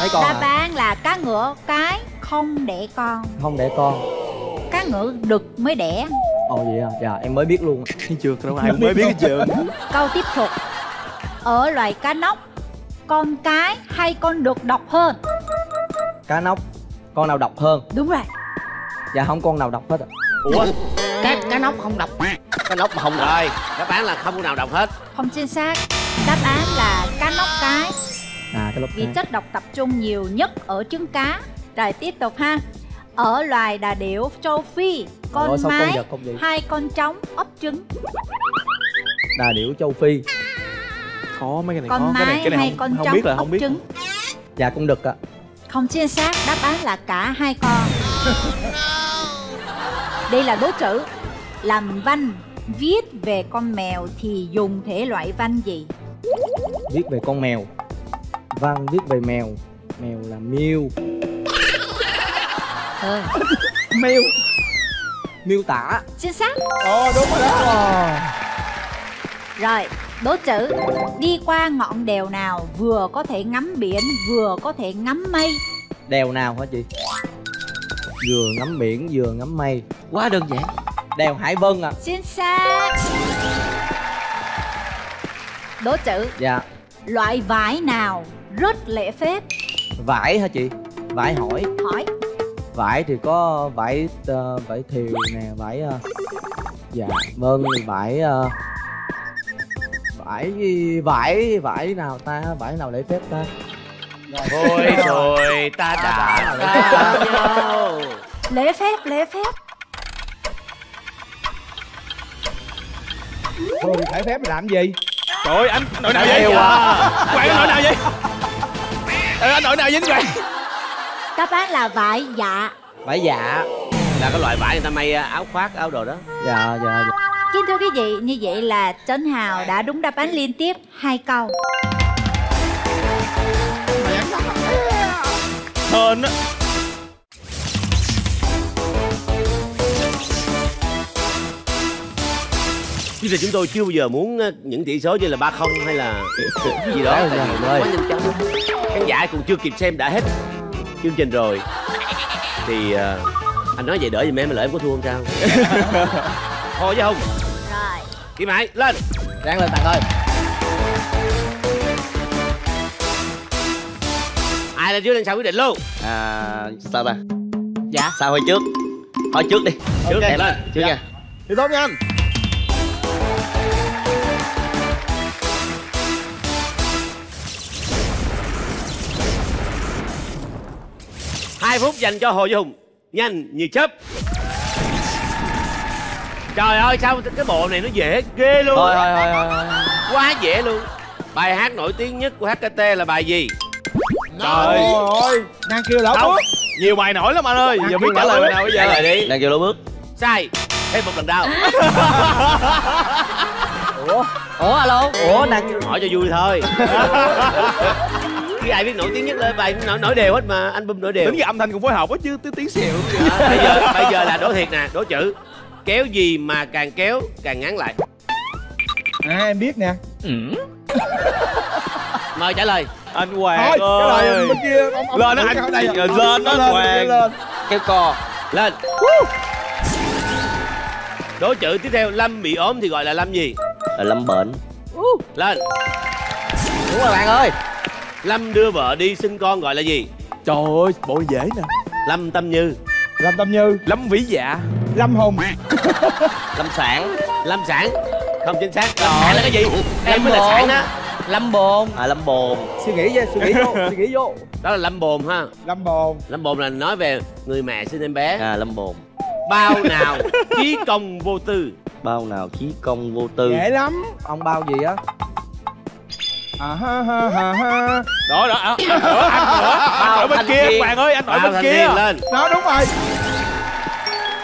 Mấy con đáp án là cá ngựa cái không đẻ con. Không đẻ con. Cá ngựa đực mới đẻ. Ồ vậy à? Dạ em mới biết luôn. Chưa đâu ai cũng mới biết trơn câu tiếp tục ở loài cá nóc con cái hay con đực độc hơn? Cá nóc con nào độc hơn? Đúng rồi. Dạ không con nào độc hết ạ. Ủa? Cá cá nóc không độc cái nóc mà không đọc. Rồi đáp án là không con nào đọc hết. Không chính xác. Đáp án là cá nóc cái. À cái lốc vì chất độc tập trung nhiều nhất ở trứng cá. Rồi tiếp tục ha. Ở loài đà điểu châu phi con con mái không vậy? hai con trống ấp trứng? Đà điểu châu phi khó mấy cái này con khó. Cái này mái cái này hay không, con không trống biết là không biết. trứng? Dạ con đực ạ. Không chính xác đáp án là cả hai con. Đây là đố chữ làm văn viết về con mèo thì dùng thể loại văn gì? Viết về con mèo. Văn viết về mèo. Mèo là miêu. Ừ. mèo miêu tả. Chính xác. Ờ đúng rồi đó. Rồi đố chữ đi qua ngọn đèo nào vừa có thể ngắm biển vừa có thể ngắm mây? Đèo nào hả chị? Vừa ngắm biển vừa ngắm mây. Quá đơn giản. Đèo hải vân ạ. Chính xác. Đố chữ dạ. loại vải nào rất lễ phép? Vải hả chị? Vải hỏi. Hỏi. Vải thì có vải ờ, vải thiều nè vải ờ, dạ vâng vải ờ, vải vải vải nào ta? Vải nào lễ phép ta? Thôi rồi ta đã xa nhau. Lễ phép lễ phép. Thôi phải phép làm gì? Trời ơi anh nội nào vậy? à. quay anh nội nào vậy? Ờ, anh nội nào vậy anh quay đáp án là vải dạ. Vải dạ. Là cái loại vải người ta may áo khoác áo đồ đó. Dạ dạ, dạ. Kính thưa quý vị, như vậy là Trấn Hào đã đúng đáp án liên tiếp hai câu. hên á. Chứ là chúng tôi chưa bao giờ muốn ờ, những tỷ số như là ba không hay là gì đó. Quá nhanh chóng khán giả cũng chưa kịp xem đã hết chương trình rồi. Thì ờ, anh nói vậy đỡ giùm em mà lỡ em có thua không sao? Thôi chứ không kim hải lên. Ráng lên bạn ơi. Ai lên trước lên sau quyết định luôn. À sao ta? Dạ. Sao hồi trước? Thôi trước đi. Trước em. Lên. Trước nha. Thì tốt nha anh. Hai phút dành cho hồ Duy hùng. Nhanh như chớp trời ơi sao cái bộ này nó dễ ghê luôn. Thôi thôi thôi thôi quá dễ luôn. Bài hát nổi tiếng nhất của hkt là bài gì? Trời ôi đang kêu Không. bước. nhiều bài nổi lắm anh ơi. Giờ biết trả lời bài nào bây trả giờ lời đi. Đang kêu lỗ bước. Sai thêm một lần đau. Ủa? Ủa alo? Ủa đang hỏi cho vui thôi. Khi ai biết nổi tiếng nhất là bài nổi, nổi đều hết mà anh bum nổi đều. Tính cái âm thanh cũng phối hợp á chứ tiếng tiếng xèo bây giờ bây giờ là đố thiệt nè đố chữ kéo gì mà càng kéo càng ngắn lại? À em biết nè. Mời trả lời. Anh hoàng thôi cái lời ơi. bên kia ông, ông Lên ông- anh. đây. Lên đó, lên, Hoàng. lên. kéo co lên. Đố chữ tiếp theo lâm bị ốm thì gọi là lâm gì? Là lâm bệnh. Lên. Đúng rồi bạn ơi. Lâm đưa vợ đi sinh con gọi là gì? Trời ơi bộ dễ nè. Lâm tâm như. Lâm tâm như. Lâm vĩ dạ lâm hùng. Lâm sản. Lâm sản. Không chính xác. Lâm sản là cái gì? em mới là sản đó lâm bồn. À lâm bồn. Suy nghĩ vô suy nghĩ vô suy nghĩ vô. Đó là lâm bồn ha. Lâm bồn. Lâm bồn là nói về người mẹ sinh em bé. À lâm bồn. Bao nào chí công vô tư? Bao nào chí công vô tư? Dễ lắm. Ông bao gì á? À ha ha ha ha. Đó đó à, anh nữa anh nữa. Anh ở bên kia bạn ơi anh ở bên kia. lên. Đó đúng rồi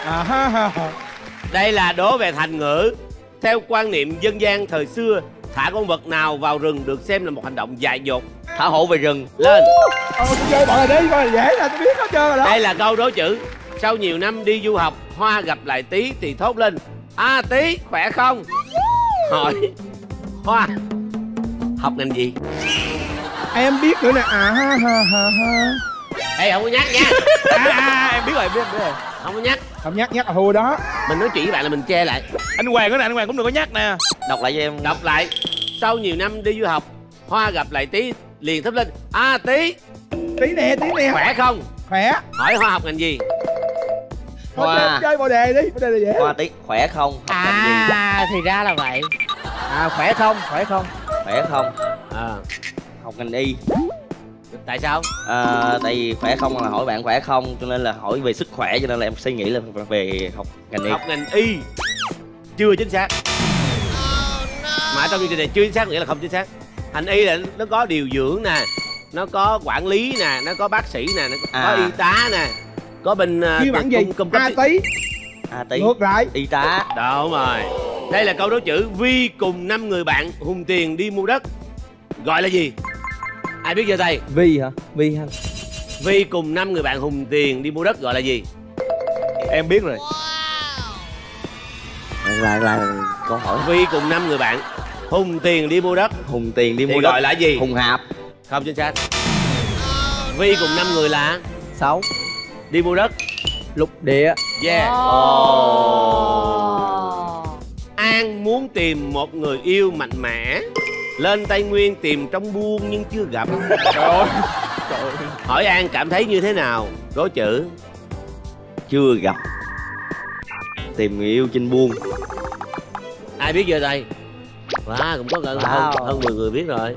à đây là đố về thành ngữ. Theo quan niệm dân gian thời xưa thả con vật nào vào rừng được xem là một hành động dại dột. Thả hổ về rừng lên. Ờ chơi bọn này đi coi dễ là tôi biết hết trơn rồi đó. Đây là câu đố chữ. Sau nhiều năm đi du học hoa gặp lại tí thì thốt lên a tí khỏe không? Hỏi hoa học ngành gì? Em biết nữa nè. À ha ha ha ha. Ê không có nhắc nha. À, à, em biết rồi em biết, em biết rồi. Không có nhắc không nhắc nhắc là thua đó. Mình nói chuyện với bạn là mình che lại. Anh hoàng nữa nè anh hoàng cũng đừng có nhắc nè. Đọc lại cho em. Đọc lại. Sau nhiều năm đi du học hoa gặp lại tí liền thốt lên. A tí tí nè tí nè. Khỏe không? Khỏe. Hỏi hoa học ngành gì? Hoa. chơi, chơi bồ đề đi bồ đề là dễ. Hoa tí khỏe không? Học ngành gì? à thì ra là vậy. À khỏe không? Khỏe không? Khỏe không? À, học ngành y tại sao? À, tại vì khỏe không là hỏi bạn khỏe không cho nên là hỏi về sức khỏe cho nên là em suy nghĩ là về học ngành y. Học ngành y? Chưa chính xác. Mà ở trong chương trình này chưa chính xác nghĩa là không chính xác. Hành y là nó có điều dưỡng nè nó có quản lý nè nó có bác sĩ nè nó có, À. y tá nè có bên uh, bạn gì cung, cung cấp a tí a tí ngược lại. Y tá. Đúng rồi. Đây là câu đố chữ vi cùng năm người bạn hùng tiền đi mua đất. Gọi là gì ai biết giơ tay? Vi hả? Vi hả vi cùng năm người bạn hùng tiền đi mua đất gọi là gì? Em biết rồi. Lại lại câu hỏi. Vi cùng năm người bạn hùng tiền đi mua đất. Hùng tiền đi thì mua gọi đất là gì? Hùng hạp. Không chính xác. Vi cùng năm người là? Sáu. Đi mua đất. Lục địa. Yeah. Ồ. an muốn tìm một người yêu mạnh mẽ lên tây nguyên tìm trong buôn nhưng chưa gặp. Trời ơi trời ơi hỏi an cảm thấy như thế nào? Đố chữ. Chưa gặp. Tìm người yêu trên buôn. Ai biết giờ đây? Wow cũng có gần Wow. hơn hơn 10 người biết rồi.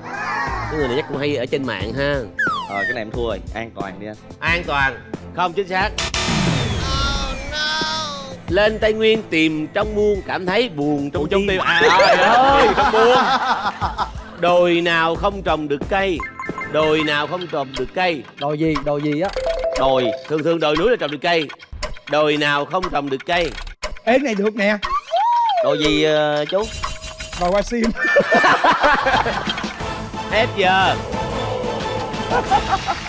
Cái người này chắc cũng hay ở trên mạng ha. Ờ cái này em thua rồi. An toàn đi anh. An toàn. Không chính xác lên tây nguyên tìm trong buôn cảm thấy buồn trong trong tim. tim. À trời ơi trong buôn đồi nào không trồng được cây? Đồi nào không trồng được cây? Đòi gì? Đòi gì á? Đồi thường thường đồi núi là trồng được cây. Đồi nào không trồng được cây? Ê cái này được nè. Đồi gì ờ, chú? Rồi qua sim. Hết giờ.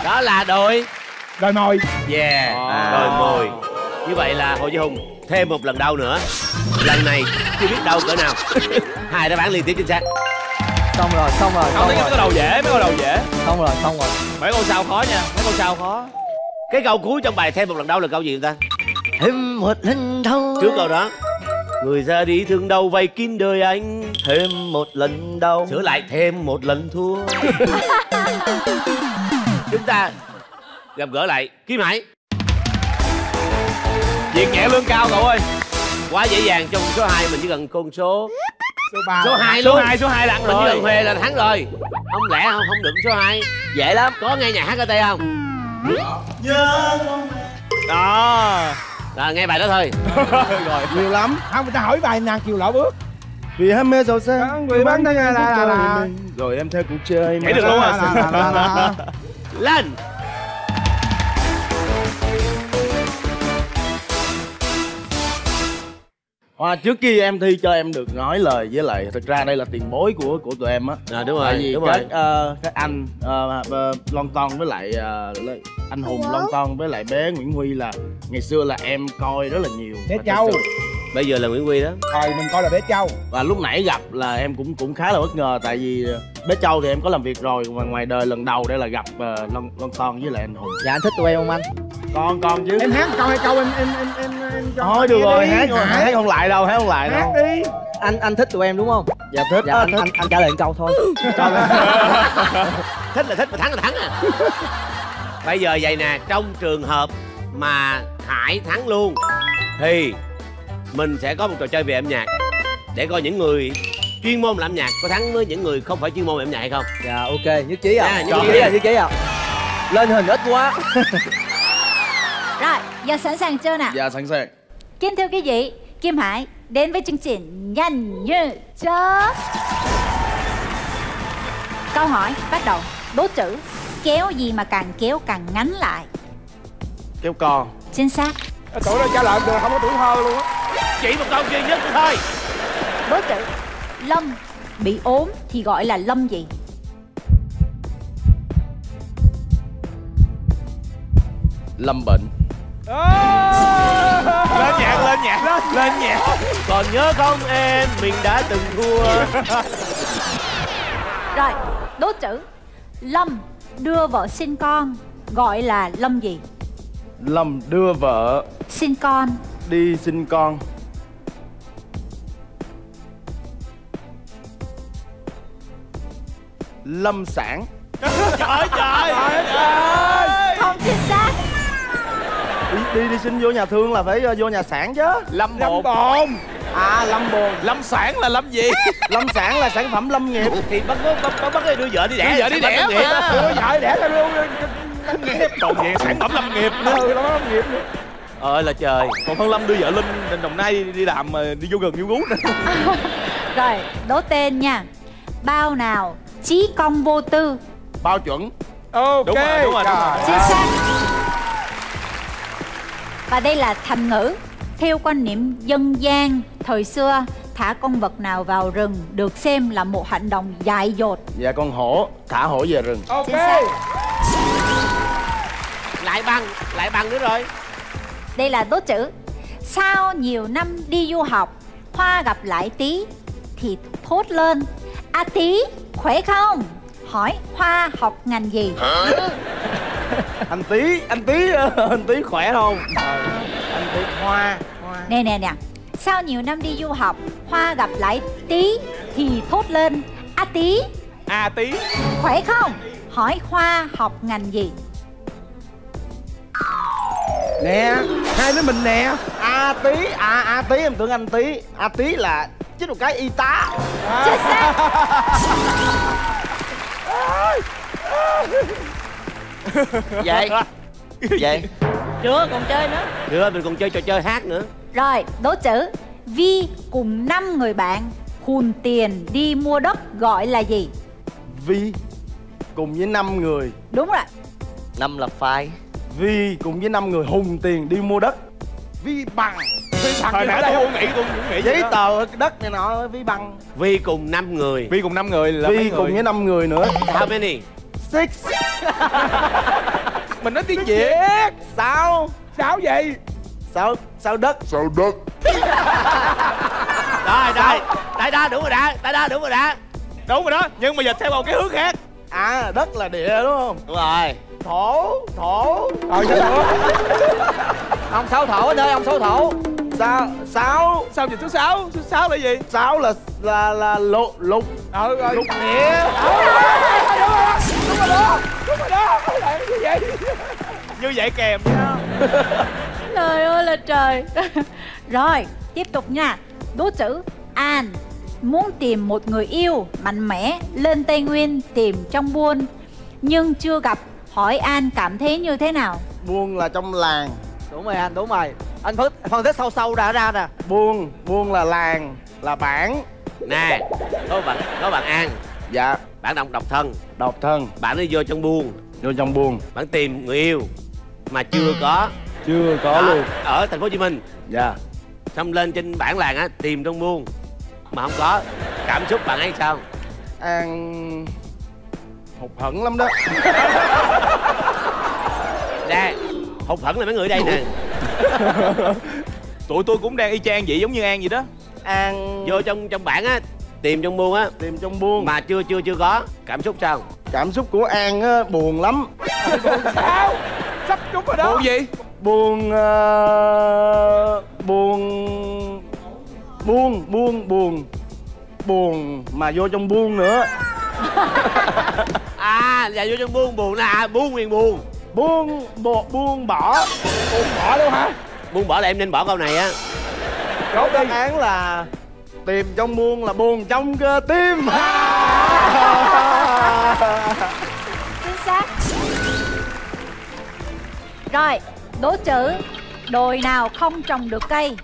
Đó là đồi. Rồi mồi yeah. À. đồi mồi như vậy là hồ duy hùng thêm một lần đau nữa. Lần này chưa biết đau cỡ nào. Hai đáp án liên tiếp chính xác xong rồi xong rồi không xong thấy mấy rồi. câu đầu dễ mấy câu đầu dễ. Xong rồi xong rồi. Mấy câu sau khó nha. Mấy câu sau khó. Cái câu cuối trong bài thêm một lần đau là câu gì ta? Thêm một lần đau. Trước câu đó. Người ra đi thương đau vây kín đời anh. Thêm một lần đau. Sửa lại thêm một lần thua. Chúng ta gặp gỡ lại. Kim hải việc nhẹ lương cao cậu ơi. Quá dễ dàng trong số 2 mình chỉ cần con số. Số ba. Số 2 số luôn. hai số hai là ăn mình chỉ cần huề là thắng rồi. Không lẽ không không được số 2 dễ lắm. Có nghe nhạc HKT không? Đó. Rồi nghe bài đó thôi. Rồi. Nhiều lắm. Không người ta hỏi bài nàng kiều lão bước. Vì ham mê giàu sang. Người bán thân là- là-. Rồi em theo cuộc chơi. Nhảy được luôn à? lên Hoa trước khi em thi cho em được nói lời với lại thực ra đây là tiền bối của của tụi em á. À, đúng tại rồi vì đúng các rồi. ờ, các anh uh, Lon Ton với lại Lê- anh Hùng Lon Ton với lại bé Nguyễn Huy là ngày xưa là em coi rất là nhiều. Bé Châu. bây giờ là Nguyễn Quy đó. Rồi mình coi là bé châu. Và lúc nãy gặp là em cũng cũng khá là bất ngờ tại vì bé Châu thì em có làm việc rồi và ngoài đời lần đầu đây là gặp uh, Lon Lon Ton với lại anh Hùng. Dạ anh thích tụi em không anh con con chứ. Em hát câu hai câu em em em em em cho thôi được rồi đi. hát rồi hát không lại đâu hát không lại hát đâu. đi. Anh anh thích tụi em đúng không? Dạ thích dạ á, anh, thích. anh anh trả lời một câu thôi. Thích là thích mà thắng là thắng à. Bây giờ vậy nè trong trường hợp mà hải thắng luôn thì mình sẽ có một trò chơi về âm nhạc. Để coi những người chuyên môn làm nhạc có thắng với những người không phải chuyên môn về âm nhạc hay không. Dạ ok. Nhất trí à Dạ, nhất trí. à nhất trí à lên hình ít quá Rồi, giờ sẵn sàng chưa nè dạ sẵn sàng Kính thưa quý vị Kim Hải đến với chương trình Nhanh như chớp. Câu hỏi bắt đầu. Đố chữ kéo gì mà càng kéo càng ngắn lại. Kéo con Chính xác. tụi nó trả lời được không có tuổi thơ luôn á chỉ một câu duy nhất thôi Đố chữ Lâm bị ốm thì gọi là lâm gì? Lâm bệnh lên nhạc lên nhạc lên nhạc. Còn nhớ không em? Mình đã từng thua. Rồi, đố chữ. Lâm đưa vợ sinh con gọi là lâm gì? Lâm đưa vợ Sinh con. đi sinh con. Lâm sản. Trời trời không chính xác. Đi, đi đi sinh vô nhà thương là phải ờ, vô nhà sản chứ. Lâm lâm bồn. Bồn. À lâm bồn. Lâm sản là lâm gì? Lâm sản là sản phẩm lâm nghiệp. Thì bắt bắt bắt bắt cái đưa vợ đi đẻ Đưa vợ đi đẻ nghiệp. mà. đưa vợ đẻ ra luôn. Còn vậy sản phẩm lâm nghiệp nữa. Ừ lâm nghiệp nữa. Ơi là trời. Còn hơn lâm đưa vợ linh lên đồng nai đi, đi làm mà đi vô gần vô gú nữa. Rồi, đố tên nha. Bao nào chí công vô tư? bao chuẩn. Ok. Đúng rồi, đúng rồi, đúng rồi. Chính xác. Và đây là thành ngữ. Theo quan niệm dân gian thời xưa, thả con vật nào vào rừng được xem là một hành động dại dột. dạ con hổ thả hổ về rừng ok lại bằng lại bằng nữa rồi Đây là đố chữ. Sau nhiều năm đi du học, Hoa gặp lại Tí thì thốt lên. A Tí, khỏe không? Hỏi Hoa học ngành gì? Anh tí anh tí anh tí khỏe không Ờ, anh tí hoa hoa Nè nè nè. Sau nhiều năm đi du học, Hoa gặp lại Tí thì thốt lên. A Tí, a tí khỏe không? Hỏi Hoa học ngành gì? nè hai đứa mình nè a tí à a tí em tưởng anh tí a tí là chứ một cái y tá Chính xác. vậy? Vậy? Chưa còn chơi nữa. Nữa mình còn chơi trò chơi hát nữa. Rồi, đố chữ. Vi cùng 5 người bạn hùn tiền đi mua đất gọi là gì? vi cùng với năm người. Đúng rồi. năm là phai. Vi cùng với năm người hùng tiền đi mua đất. Vi bằng. Vi bằng hồi nãy tôi nghĩ tôi cũng nghĩ giấy tờ đất này nọ vi bằng. Vi cùng năm người. Vi cùng năm người là mấy vi người? cùng với năm người nữa. How many six. Mình nói tiếng việt. Sáu sao? Vậy? Sáu sáu đất? Sao đất? Rồi rồi. Tại đó đúng rồi đã tại đó đúng rồi đã đúng rồi đó. Nhưng mà dịch theo một cái hướng khác. À đất là địa đúng không? Đúng rồi. Thổ thổ. Ờ sao nữa ông sáu thổ anh ơi ông sáu thổ. Sáu sáu sao dịch số 6 số 6 là gì? Sáu là là là lục lục. Ờ rồi. Lục địa như vậy kèm nha. Trời ơi là trời. Rồi, tiếp tục nha. Đố chữ An. Muốn tìm một người yêu mạnh mẽ lên Tây Nguyên tìm trong buôn nhưng chưa gặp hỏi An cảm thấy như thế nào? buôn là trong làng. Đúng rồi anh đúng rồi. Anh phân phân tích sâu sâu ra ra nè. Buôn buôn là làng là bản. Nè có bạn có bạn an dạ. Bạn độc độc thân. Độc thân. Bạn đi vô trong buôn vô trong buôn bạn tìm người yêu mà chưa có. Chưa có Đó, luôn. ở thành phố hồ chí minh. Dạ. Xong lên trên bản làng á tìm trong buôn mà không có. Cảm xúc bạn ấy sao? An hụt hẫng lắm đó. Nè hụt hẫng là mấy người ở đây nè. Tụi tôi cũng đang y chang vậy giống như an vậy đó. An vô trong trong bản á tìm trong buôn á. Tìm trong buôn. Mà chưa chưa chưa có. Cảm xúc sao? Cảm xúc của an á buồn lắm. Sao? Sắp trúng rồi đó. Buồn gì? Buồn ờ, buồn buồn buồn buồn. Buồn mà vô trong buôn nữa. À là vô trong buôn buồn nè. À, buôn nguyên buồn. Buông bộ buông bỏ. Buông bỏ luôn hả? Buôn bỏ là em nên bỏ câu này á. Chốt đáp án là tìm trong buông là buồn trong cơ tim. Chính xác. Rồi, đố chữ đồi nào không trồng được cây?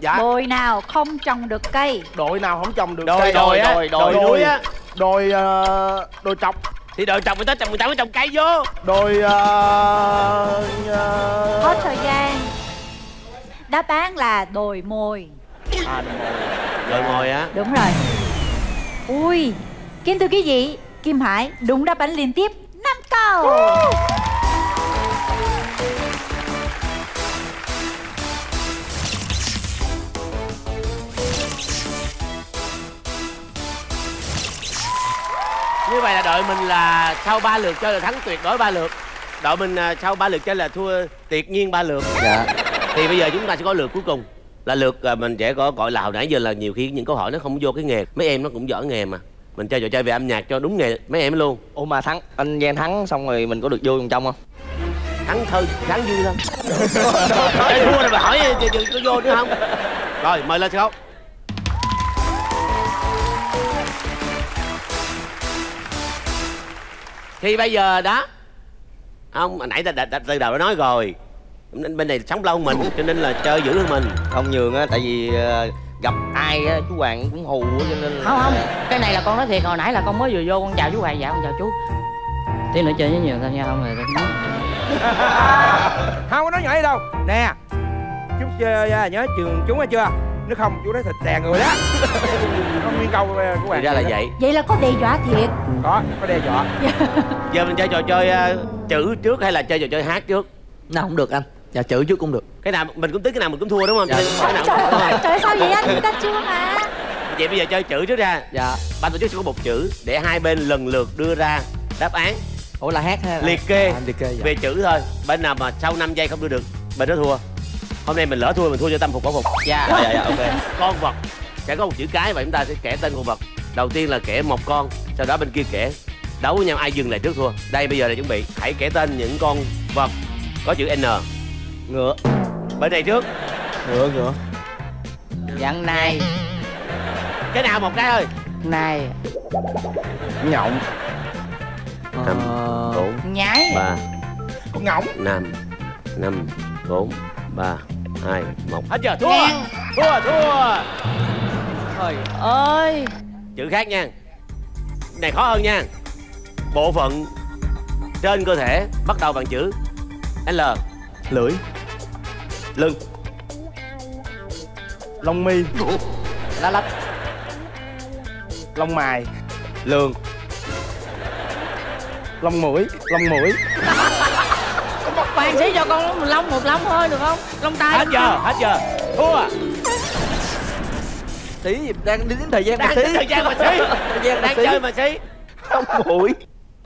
dạ. Đồi nào không trồng được cây? Đội nào không trồng được đồi cây. đồi á đồi, đồi đồi. núi. á. Đồi ờ, đồi trọc thì đồi trồng người ta trồng người ta mới trồng cây vô. Đồi ờ, ờ, Hết thời gian. Đáp án là đồi mồi à, đồi mồi. đồi mồi á. Đúng rồi. Ui Kính thưa quý vị Kim Hải đúng đáp án liên tiếp 5 câu. Như vậy là đội mình là sau ba lượt chơi là thắng tuyệt đối ba lượt. Đội mình à, sau ba lượt chơi là thua tuyệt nhiên ba lượt. Dạ. Thì bây giờ chúng ta sẽ có lượt cuối cùng là lượt à, mình sẽ có gọi là hồi nãy giờ là nhiều khi những câu hỏi nó không vô cái nghề. Mấy em nó cũng giỏi nghề mà. Mình chơi trò chơi về âm nhạc cho đúng nghề mấy em luôn. Ủa mà thắng anh Giang thắng xong rồi mình có được vô trong trong không? Thắng thôi thắng vui lắm chơi thua rồi mà hỏi có vô nữa không? Rồi mời lên sân khấu. Thì bây giờ đó ông hồi nãy ta, ta, ta từ đầu đã nói rồi Nên bên này sống lâu hơn mình cho nên là chơi dữ hơn mình. Không nhường á tại vì ờ, gặp ai á chú Hoàng cũng hù á cho nên là không không cái này là con nói thiệt hồi nãy là con mới vừa vô con chào chú hoàng dạ con chào chú. Tí nữa chơi với nhiều thôi nha không rồi không có nói nhỏ gì đâu. Nè chú chơi à, nhớ trường chúng nghe chưa? Nếu không chú thấy thịt đè người đó. Không nguyên câu của bạn ra là vậy. Vậy là có đe dọa thiệt. Có có đe dọa. Giờ mình chơi trò chơi ờ, chữ trước hay là chơi trò chơi hát trước? Nào cũng được anh dạ chữ trước cũng được. Cái nào mình cũng tính cái nào mình cũng thua đúng không? Dạ. cái nào Trời ơi, trời sao vậy anh? Chúng ta chưa mà vậy bây giờ chơi chữ trước ra. Dạ. Ban tổ chức sẽ có một chữ để hai bên lần lượt đưa ra đáp án. Ủa là hát hay là liệt kê. À, liệt kê dạ. về chữ thôi. Bên nào mà sau 5 giây không đưa được bên đó thua. Hôm nay mình lỡ thua mình thua cho tâm phục khẩu phục. Dạ dạ dạ ok. Con vật. Sẽ có một chữ cái và chúng ta sẽ kể tên con vật. Đầu tiên là kể một con sau đó bên kia kể. Đấu với nhau ai dừng lại trước thua. Đây bây giờ là chuẩn bị. Hãy kể tên những con vật có chữ n ngựa. Bên này trước. Ngựa ngựa. Dặn này. Cái nào một cái thôi này. Nhộng. Năm Ờ, bốn nhái ba. Con ngỗng năm năm bốn ba hai một. Hết giờ thua. Ngang. thua thua. Trời ơi. Chữ khác nha. Này khó hơn nha. Bộ phận trên cơ thể bắt đầu bằng chữ l lưỡi. Lưng. Lông mi. Lá lách. Lông mài. Lường. Lông mũi. Lông mũi. Bạn sĩ cho con một lông một lông thôi được không? Lông tay hết giờ hết giờ. Thua. Tí gì đang đến thời gian mà đang tí. tính thời gian mà xí thời gian mà đang chơi mà xí lông mũi.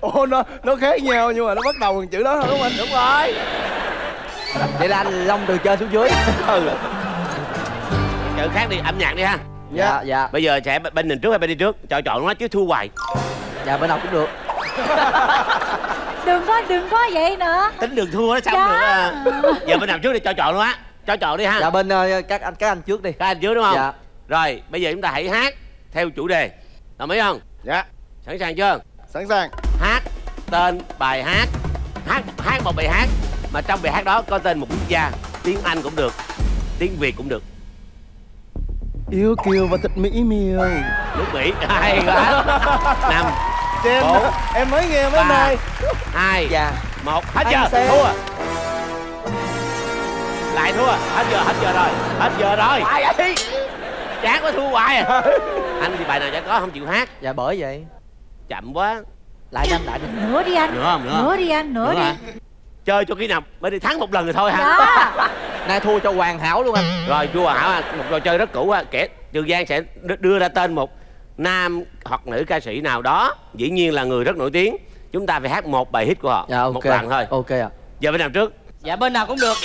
Ồ nó nó khác nhau nhưng mà nó bắt đầu bằng chữ đó thôi đúng không anh? Đúng rồi vậy là anh long từ trên xuống dưới. Ừ. Chữ khác đi âm nhạc đi ha. Dạ dạ. bây giờ sẽ bên mình trước hay bên đi trước? Chọn chọn nó chứ thua hoài. Dạ bên nào cũng được. Đừng có, đừng có vậy nữa. Tính đường thua nó xong Dạ. được à. giờ bên nào trước đi cho chọn luôn á. Cho chọn đi ha. Dạ bên ờ, các anh các anh trước đi. Các anh trước đúng không? Dạ. Rồi bây giờ chúng ta hãy hát theo chủ đề. Đồng ý không? Dạ. Sẵn sàng chưa? Sẵn sàng. Hát tên bài hát. Hát hát một bài hát mà trong bài hát đó có tên một quốc gia tiếng anh cũng được tiếng việt cũng được. Yêu kiều và thịt mỹ miều. Nước mỹ hay quá. Năm em Bốn. em mới nghe mấy Ba. này hai dạ. một. Hết giờ xem. thua. Lại thua. Hết giờ hết giờ rồi. Hết giờ rồi. Ai vậy? Chán quá thua hoài à. Anh thì bài nào chả có không chịu hát. Dạ bởi vậy. Chậm quá. Lại nhanh lại. Nữa đi anh. Nữa không nữa Nữa đi anh, nữa, Nữa đi. hả? Chơi cho khi nào mới đi thắng một lần rồi thôi ha Đó nay thua cho hoàn hảo luôn anh. Rồi vua hảo à, một trò chơi rất cũ ha. Kẻ trường giang sẽ đưa ra tên một nam hoặc nữ ca sĩ nào đó dĩ nhiên là người rất nổi tiếng. Chúng ta phải hát một bài hit của họ dạ ok. một lần thôi. Ok ạ. Giờ bên nào trước? Dạ bên nào cũng được.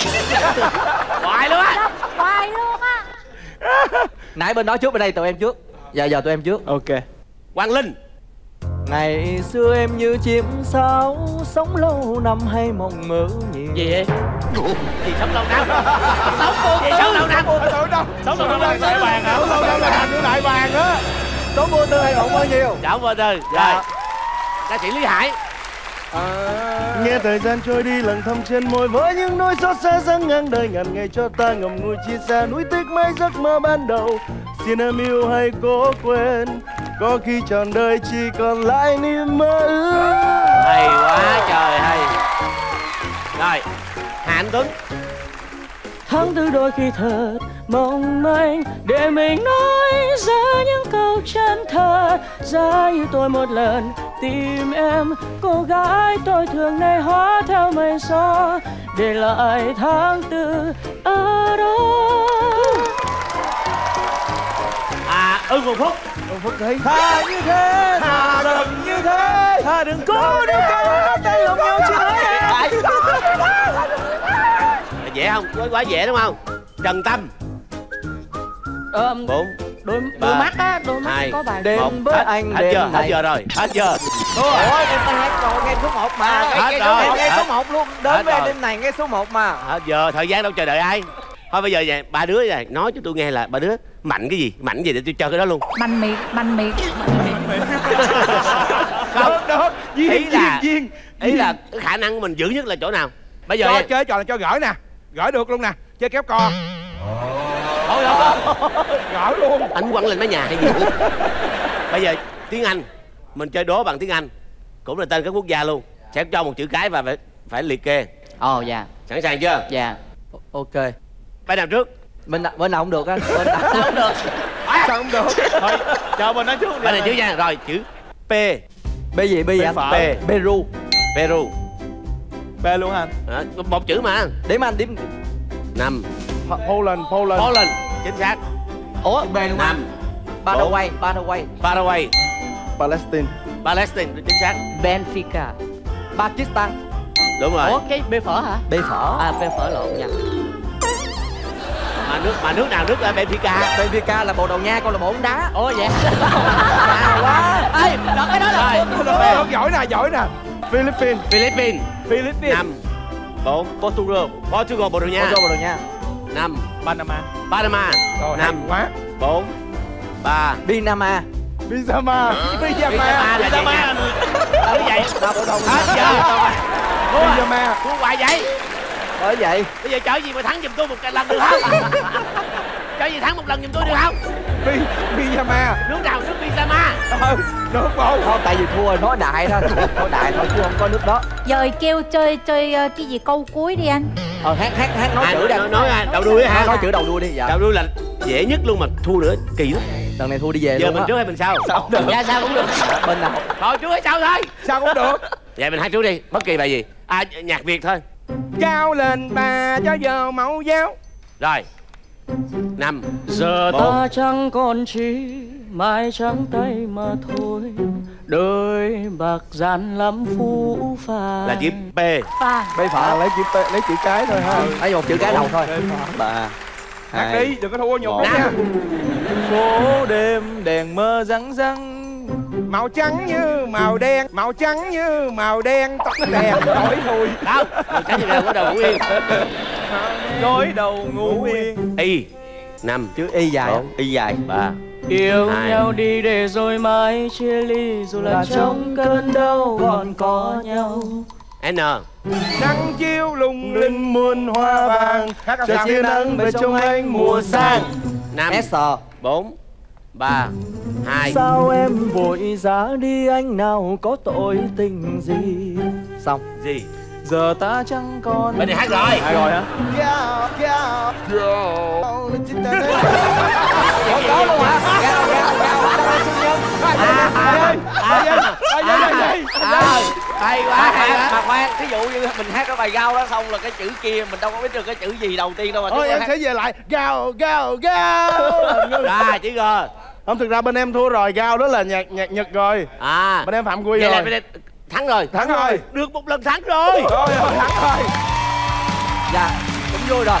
Hoài luôn á. Hoài luôn á. Nãy bên đó trước bên đây tụi em trước. Dạ giờ tụi em trước. Ok quang linh ngày xưa em như chim sáo sống lâu năm hay mộng mơ nhiều gì vậy? Gì sống lâu năm. Sống vô gì sống lâu năm. Sống lâu năm. đại bàng hả lâu lâu là thành của đại bàng á. Số vô tư hay ổn bao nhiêu chào vô tư. Rồi. Dạ. ca sĩ lý hải Nghe thời gian trôi đi lặng thầm trên môi với những nỗi xót xa dâng ngang đời. Ngàn ngày cho ta ngậm ngùi chia xa núi tích mấy giấc mơ ban đầu. Xin em yêu hay cố quên có khi trọn đời chỉ còn lại niềm mơ ước. Hay quá trời hay. Rồi hà anh tuấn. Tháng tư đôi khi thật mong manh để mình nói ra những câu chân thật. Giá như tôi một lần tìm em. Cô gái tôi thường nay hóa theo mây gió để lại tháng tư ở đó. À ưng một phút Một phút thấy. Thà như thế. Thà gần như thế. Thà đừng cố nếu có tay lòng nhau chỉ nói em dễ không? Quá, quá dễ đúng không? Trần tâm. Bốn đôi ba, đôi mắt á đôi mắt hai, có bài Đêm một với hết, anh hết đêm giờ hết này. giờ rồi? Hết giờ Ủa em ta hát rồi nghe số 1 mà. Hết Nghe, rồi, nghe, nghe hết. số 1 luôn Hết Đến với đêm này nghe số 1 mà. Hết giờ thời gian đâu chờ đợi ai? Thôi bây giờ vậy ba đứa này nói cho tôi nghe là ba đứa mạnh cái gì mạnh gì để tôi cho cái đó luôn. Mạnh miệng, mạnh miệng. Không Được Duyên Ý là- duyên ý là cái khả năng của mình dữ nhất là chỗ nào? Bây giờ Cho chơi trò này cho gỡ nè. Gỡ được luôn nè. Chơi kéo co thôi thôi Gỡ luôn anh quăng lên mái nhà hay gì bây giờ tiếng anh mình chơi đố bằng tiếng anh cũng là tên các quốc gia luôn. Sẽ cho một chữ cái và phải phải liệt kê. Ồ dạ. Sẵn sàng chưa? Dạ. Ok. Bay nào trước. Bên nào, bên nào không được á. Bên nào không được. Sao không được. Thôi chờ mình nói trước bay này trước nha. Rồi chữ p. B gì B gì anh. B Peru. Peru. B luôn hả anh? Đó, một chữ mà. Điểm anh điểm. Năm Poland Poland. Poland. Chính xác. Ủa B luôn anh năm Paraguay Paraguay paraguay. Palestine. Palestine chính xác. Benfica. Pakistan. Đúng rồi. Ủa cái bê phở hả? B phở. À bê phở lộn dạ mà nước mà nước nào nước là benfica? Benfica là Bồ Đào Nha câu lạc bộ bóng đá. Ủa dạ À quá. Ê đợt cái đó là rồi Giỏi nè giỏi nè. Philippines. Philippines. Philippines. Năm bốn. Portugal. Portugal bồ đào nha. Portugal Bồ Đào Nha năm Panama. Panama. Rồi năm quá. bốn ba. Panama là vậy. nha Cứ vậy? Hết giờ. Pizama Thua hoài vậy? Bởi vậy. Bây giờ chở gì mà thắng giùm tôi một lần được không? Chở gì thắng một lần giùm tôi được không Pi- Pizama Nước nào nước Pizama Ừ Nước bộ Không tại vì thua nói đại thôi. Nói đại thôi chứ không có nước đó. Giờ kêu chơi chơi ờ, cái gì câu cuối đi anh. Ờ hát hát hát nói À, chữ nói, đây nói à, đầu đuôi hả? nói chữ đầu đuôi đi dạ. Đầu đuôi là dễ nhất luôn mà thua nữa kỳ lắm. Lần này thua đi về Giờ luôn mình trước hay mình sau? Sao được. Dạ sao cũng được. Bên nào? Thôi trước hay sau thôi. Sao cũng được. Vậy mình hát trước đi Bất kỳ bài gì. À nhạc Việt thôi. Cao lên bà cho giờ mẫu giáo. Rồi Năm. Giờ Bốn. ta chẳng còn chi Mai trắng tay mà thôi. Đời bạc gian lắm phũ phàng. Là chữ P. Phan Bây phở lấy chữ P- lấy chữ cái thôi ha. Lấy một chữ cái đầu thôi. Ba Hát đi đừng có thua nhục một. nha. Phố đêm đèn mơ răng răng Màu trắng như màu đen Màu trắng như màu đen. Tóc đèn đổi thui Đâu? Màu trắng đâu có đầu ngủ yên gối đầu ngủ yên. Y Năm. Chữ Y dài. Bốn. Y dài. Ba. Yêu Hai. nhau đi để rồi mai chia ly. Dù là trong cơn đau còn có nhau. N. Nắng chiếu lung linh muôn hoa vàng. Cho tia nắng về trong anh mùa sang. Năm. S Bốn Ba Hai. Sao em vội giá đi anh nào có tội tình gì? Xong. Gì? Giờ ta chẳng còn Bên này hát rồi. Ai rồi hả? Có có luôn hả? Cao À à à À Hay quá hay mà quá khoan ví dụ như mình hát cái bài gao đó xong là cái chữ kia mình đâu có biết được cái chữ gì đầu tiên đâu mà Thôi em sẽ về lại. Gao gao gao Rồi chữ G. Không thực ra bên em thua rồi. Gao đó là nhạc nhạc Nhật rồi. À. Bên em phạm quy Vậy là rồi. bên đây thắng rồi. Thắng rồi. Được một lần thắng rồi. Rồi rồi thắng rồi. Dạ cũng vui rồi.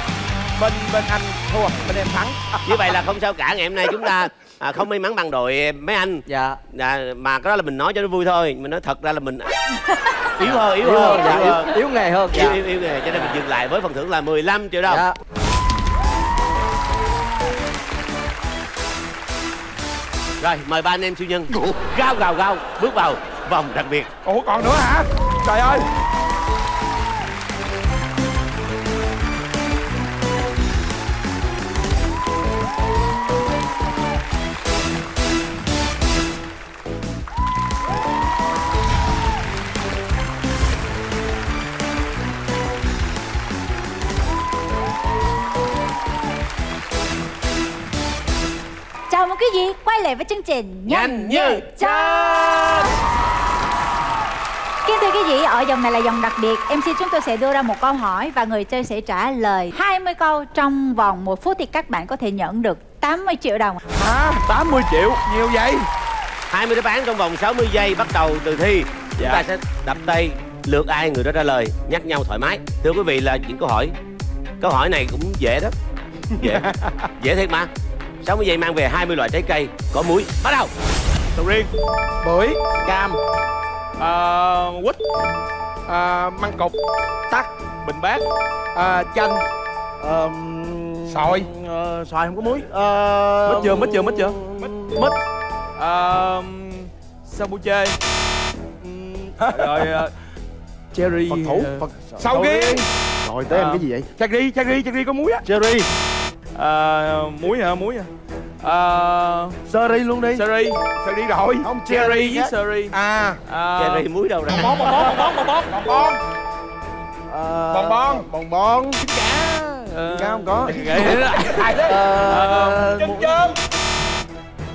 Bên bên anh thua Bên em thắng. Như vậy là không sao cả. Ngày hôm nay chúng ta à, không may mắn bằng đội mấy anh. Dạ. À, Mà cái đó là mình nói cho nó vui thôi Mình nói thật ra là mình Yếu hơn, yếu Yếu hơn, dạ yếu yếu, hơn. yếu nghề hơn Yếu, dạ. yếu, yếu nghề Cho nên mình dừng lại với phần thưởng là 15 triệu đồng. Dạ. Rồi mời ba anh em siêu nhân. Gao gào gao Bước vào vòng đặc biệt. Ủa còn nữa hả? Trời ơi Chào mừng quý vị quay lại với chương trình Nhanh như chớp. Kính thưa quý vị, ở dòng này là dòng đặc biệt. MC chúng tôi sẽ đưa ra một câu hỏi Và người chơi sẽ trả lời 20 câu trong vòng 1 phút Thì các bạn có thể nhận được 80 triệu đồng. Hả? 80 triệu? Nhiều vậy? 20 đáp án trong vòng 60 giây bắt đầu từ thi. Chúng Dạ. ta sẽ đập tay lượt ai người đó trả lời Nhắc nhau thoải mái. Thưa quý vị là những câu hỏi. Câu hỏi này cũng dễ đó. Dễ. Dễ thiệt mà 60 giây mang về 20 loại trái cây có muối Bắt đầu. Sầu riêng. Bưởi cam ờ, quýt. à, măng cục tắc bình bát. à, chanh Ờm, Xoài. ờ, xoài không có muối Ờ, mít chưa mít chưa mít chưa? mít mít. Ờ, sambuche rồi cherry phật thủ. phật Sầu riêng. rồi tới em Ờ. cái gì vậy? Cherry cherry cherry có muối á. Cherry ờ, muối hả? Muối hả ờ, sơ ri luôn đi. Cherry cherry rồi. Không cherry với khác. cherry à. Ờ, Cherry muối đâu ra bong bong bong bong bong bong. Bon bon Ờ, Bon bon. bon bon cá cá không có. Ờ, mu- chôm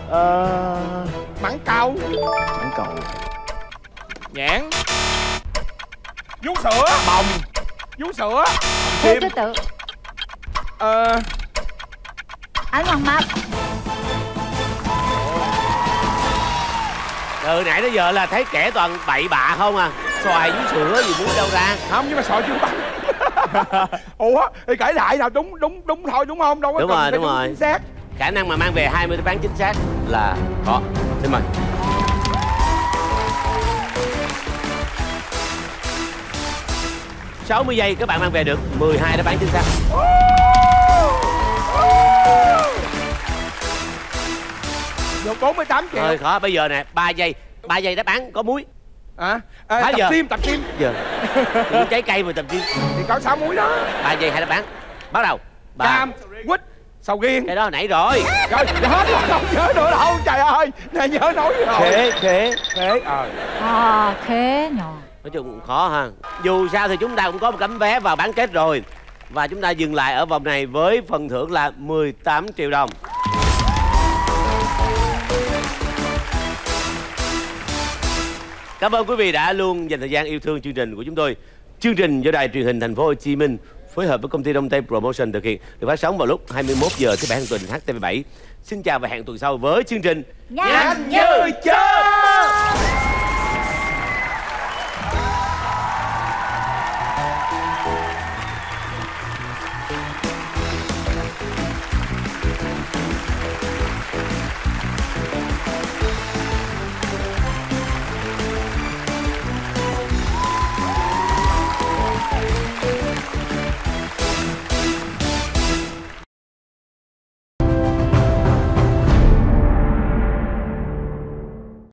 ờ, mãng cầu mãng cầu nhãn. Vú sữa. Bồng vú sữa. Thứ tự. Ờ Ánh Hoàng Mập từ nãy tới giờ là thấy kẻ toàn bậy bạ không à? Xoài với sữa gì muối đâu ra? Không nhưng mà sợi chưa bắn ủa thì kể lại nào đúng đúng đúng thôi đúng không? Đâu có Đúng rồi, đúng rồi. chính xác. Khả năng mà mang về 20 đáp án chính xác là có. Xin mời. Sáu mươi giây các bạn mang về được 12 đáp án chính xác được 48 triệu. Hơi khó bây giờ nè 3 giây 3 giây đáp án có muối. À, à tập giờ. tim tập tim giờ. Những trái cây mà tập gym thì có sáu muối đó. 3 giây hai đáp án. Bắt đầu. Ba. Cam quýt sầu riêng. Cái đó nãy rồi. Rồi hết rồi không nhớ nữa đâu trời ơi. Nè nhớ nói rồi. Khế khế khế ờ. À, thế nhỏ nói chung cũng khó ha. Dù sao thì chúng ta cũng có một tấm vé vào bán kết rồi. Và chúng ta dừng lại ở vòng này với phần thưởng là 18 triệu đồng Cảm ơn quý vị đã luôn dành thời gian yêu thương chương trình của chúng tôi. Chương trình do Đài truyền hình Thành phố Hồ Chí Minh phối hợp với công ty Đông Tây Promotion thực hiện được phát sóng vào lúc 21 giờ thứ bảy hàng tuần HTV7. Xin chào và hẹn tuần sau với chương trình Nhanh như chớp.